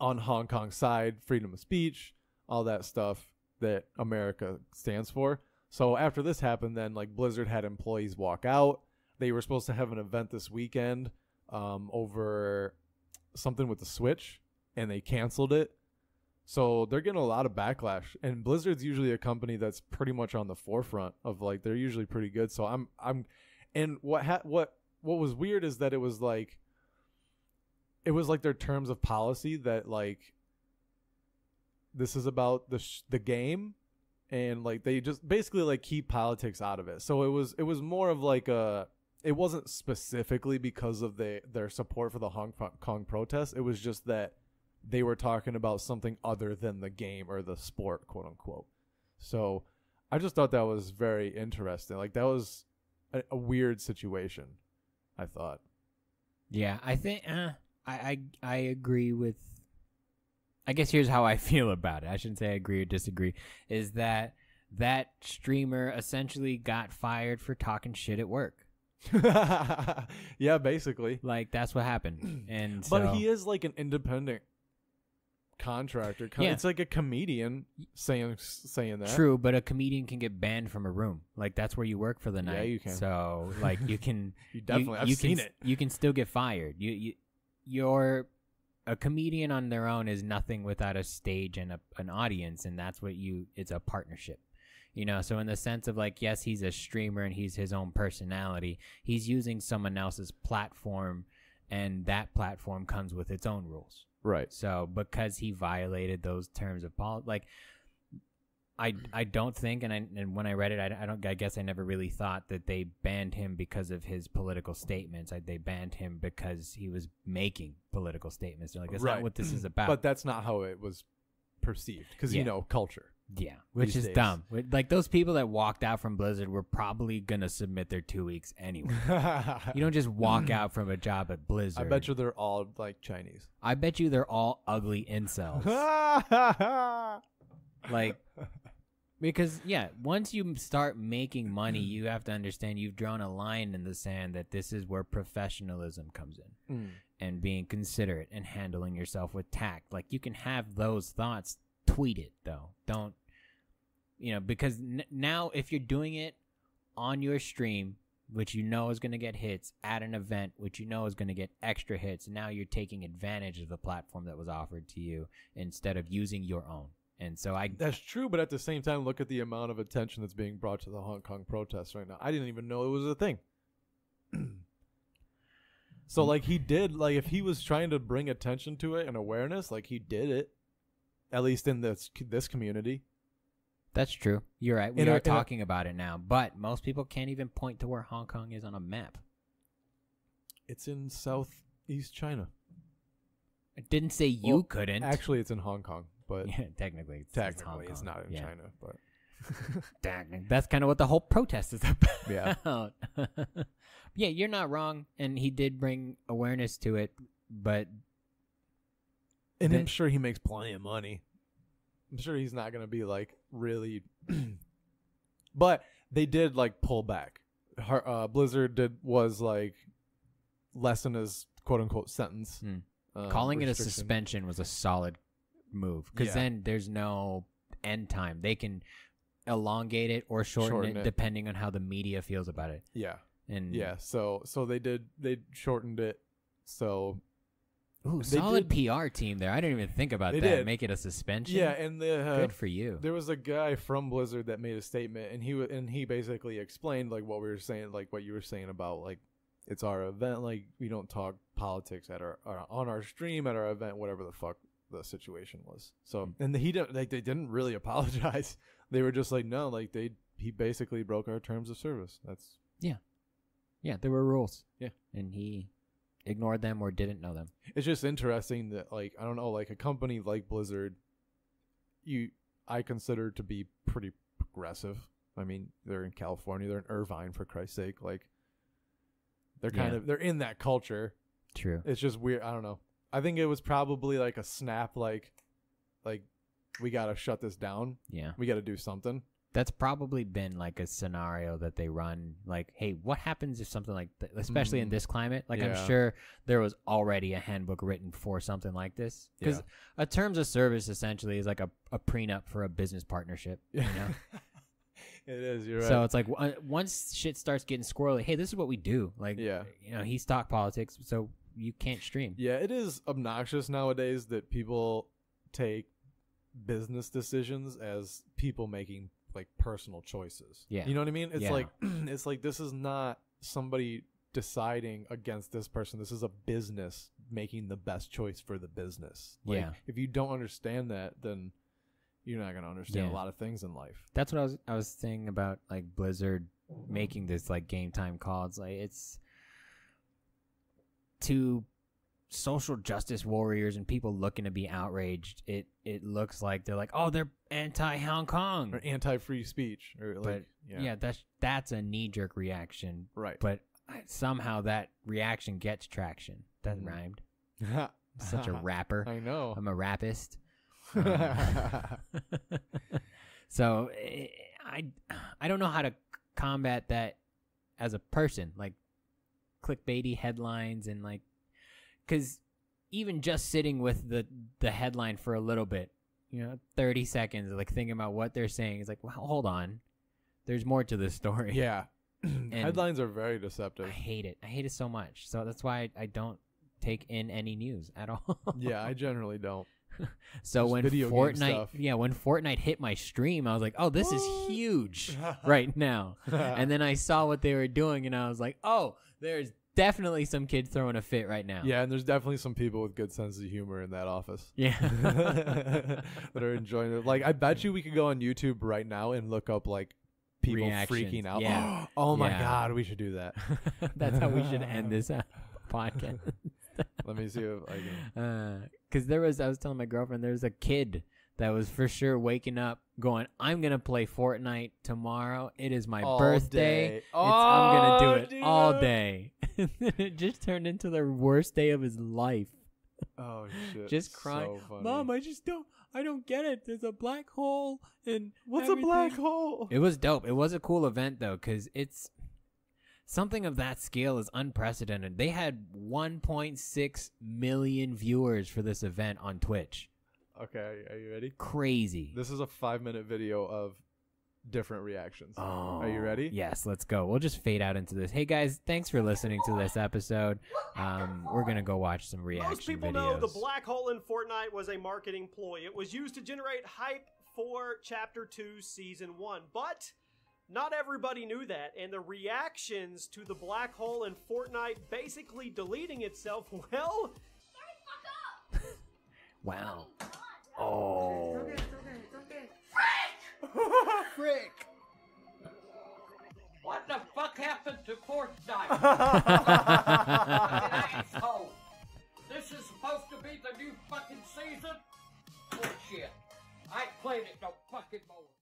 on Hong Kong's side, freedom of speech, all that stuff that America stands for. So after this happened, then like Blizzard had employees walk out. They were supposed to have an event this weekend um, over something with the Switch, and they canceled it. So they're getting a lot of backlash. And Blizzard's usually a company that's pretty much on the forefront of like they're usually pretty good. So I'm I'm, and what ha- what what was weird is that it was like it was like their terms of policy that like this is about the sh- the game and like they just basically like keep politics out of it. So it was it was more of like a it wasn't specifically because of the their support for the Hong Kong protests. It was just that they were talking about something other than the game or the sport, quote unquote. So I just thought that was very interesting. Like that was a, a weird situation. I thought. Yeah, I think uh, I, I I agree with. I guess here's how I feel about it. I shouldn't say I agree or disagree. Is that that streamer essentially got fired for talking shit at work? yeah, basically. Like that's what happened. And But he is like an independent contractor. Co- Yeah. It's like a comedian saying saying that. True, but a comedian can get banned from a room. Like that's where you work for the night. Yeah, you can. So like you can You definitely. you, I've you seen can, it. You can still get fired. You you you're a comedian on their own is nothing without a stage and a, an audience, and that's what you. It's a partnership. You know, so in the sense of like, yes, he's a streamer and he's his own personality. He's using someone else's platform, and that platform comes with its own rules. Right. So because he violated those terms of pol, like I I don't think, and I and when I read it, I, I don't. I guess I never really thought that they banned him because of his political statements. I, they banned him because he was making political statements. They're like that's Right. not what this is about. But that's not how it was perceived because Yeah. you know culture. Yeah, which is days. dumb. Like those people that walked out from Blizzard were probably gonna submit their two weeks anyway. you don't just walk out from a job at Blizzard. I bet you they're all like Chinese. I bet you they're all ugly incels. like because yeah once you start making money you have to understand you've drawn a line in the sand that this is where professionalism comes in Mm. and being considerate and handling yourself with tact like you can have those thoughts tweet it though don't you know because n- now if you're doing it on your stream which you know is going to get hits at an event which you know is going to get extra hits now you're taking advantage of the platform that was offered to you instead of using your own and so i That's true, but at the same time, look at the amount of attention that's being brought to the Hong Kong protests right now. I didn't even know it was a thing. So like he did like if he was trying to bring attention to it and awareness, like he did it. At least in this this community. That's true. You're right. We In are a- talking about it now, but most people can't even point to where Hong Kong is on a map. It's in southeast China. I didn't say you Well, couldn't. Actually, it's in Hong Kong, but yeah, technically, it's, technically it's, it's, Hong Kong. not in yeah. China. But Dang, That's kind of what the whole protest is about. Yeah. yeah, you're not wrong, and he did bring awareness to it, but and Then- I'm sure he makes plenty of money. I'm sure he's not gonna be like really. but they did like pull back. Har- Uh, Blizzard did was like lessen his quote unquote sentence. Hmm. um, calling it a suspension was a solid move because Yeah. then there's no end time. They can elongate it or shorten, Shorten it, it. depending on how the media feels about it. Yeah, And yeah. So so they did they shortened it. So ooh, They solid did- PR team there. I didn't even think about that. did. Make it a suspension. yeah, and the uh, good for you. There was a guy from Blizzard that made a statement, and he and he basically explained like what we were saying, like what you were saying about like it's our event, like we don't talk politics at our, our on our stream at our event, whatever the fuck the situation was. So Hmm. and he didn't like they didn't really apologize. They were just like no, like they he basically broke our terms of service. That's yeah, Yeah, there were rules. Yeah. and he ignored them or didn't know them. it's just interesting that like I don't know, like a company like Blizzard, you I consider to be pretty progressive. I mean, they're in California, they're in Irvine for Christ's sake. Like they're kind Yeah. of they're in that culture. True. It's just weird. I don't know. I think it was probably like a snap, like like we gotta shut this down. Yeah. We gotta do something. That's probably been like a scenario that they run. Like, hey, what happens if something like, th- especially in Mm. this climate? Like, I'm sure there was already a handbook written for something like this. Because Yeah. a terms of service essentially is like a, a prenup for a business partnership. You know? it is. You're right. So it's like w- once shit starts getting squirrely, hey, this is what we do. Like, Yeah. you know, he's talk politics, so you can't stream. Yeah, it is obnoxious nowadays that people take business decisions as people making like personal choices. Yeah. You know what I mean? It's Yeah. like it's like this is not somebody deciding against this person. This is a business making the best choice for the business. Like, Yeah. If you don't understand that, then you're not gonna understand Yeah. a lot of things in life. That's what I was I was saying about like Blizzard making this like game time call. It's like it's to social justice warriors and people looking to be outraged. It it looks like they're like, oh, they're anti Hong Kong. Or anti free speech. Or like But yeah. yeah. that's that's a knee jerk reaction. Right. But somehow that reaction gets traction. That Mhm. rhymed. Such a rapper. I know. I'm a rapist. Um, so eh, I I don't know how to combat that as a person, like clickbaity headlines and like because even just sitting with the the headline for a little bit, you know, thirty seconds, like thinking about what they're saying, is like, well, hold on, there's more to this story. yeah. Headlines are very deceptive. I hate it. I hate it so much. So that's why I, I don't take in any news at all. yeah, I generally don't. So Just when Fortnite, stuff. yeah, when Fortnite hit my stream, I was like, "Oh, this is huge right now." and then I saw what they were doing, and I was like, "Oh, there's definitely some kid throwing a fit right now." Yeah, and there's definitely some people with good sense of humor in that office yeah, that are enjoying it. Like, I bet you we could go on YouTube right now and look up like people Reactions, freaking out. yeah. oh my Yeah. god, we should do that. That's how we should end this uh, podcast. Let me see if I can. Because there was, I was telling my girlfriend, there's a kid that was for sure waking up, going, "I'm gonna play Fortnite tomorrow. It is my All birthday. day. It's, I'm gonna do Oh, it all day." and then it just turned into the worst day of his life. Oh shit! Just crying, So. "Mom, I just don't, I don't get it. There's a black hole and what's a black hole? It was dope. It was a cool event though, because it's something of that scale is unprecedented. They had 1.6 million viewers for this event on Twitch. Okay, are you ready? Crazy. This is a five minute video of different reactions. Oh, Are you ready? Yes, let's go. We'll just fade out into this. Hey guys, thanks for listening to this episode. Um, we're gonna go watch some reaction Most people videos. know the black hole in Fortnite was a marketing ploy. It was used to generate hype for Chapter 2, Season 1. But not everybody knew that, and the reactions to the black hole in Fortnite basically deleting itself, well, Wow. Oh. It's okay, it's okay, it's okay. Frick! Frick! What the fuck happened to Fortnite? asshole! This is supposed to be the new fucking season? Bullshit. I played it no fucking more.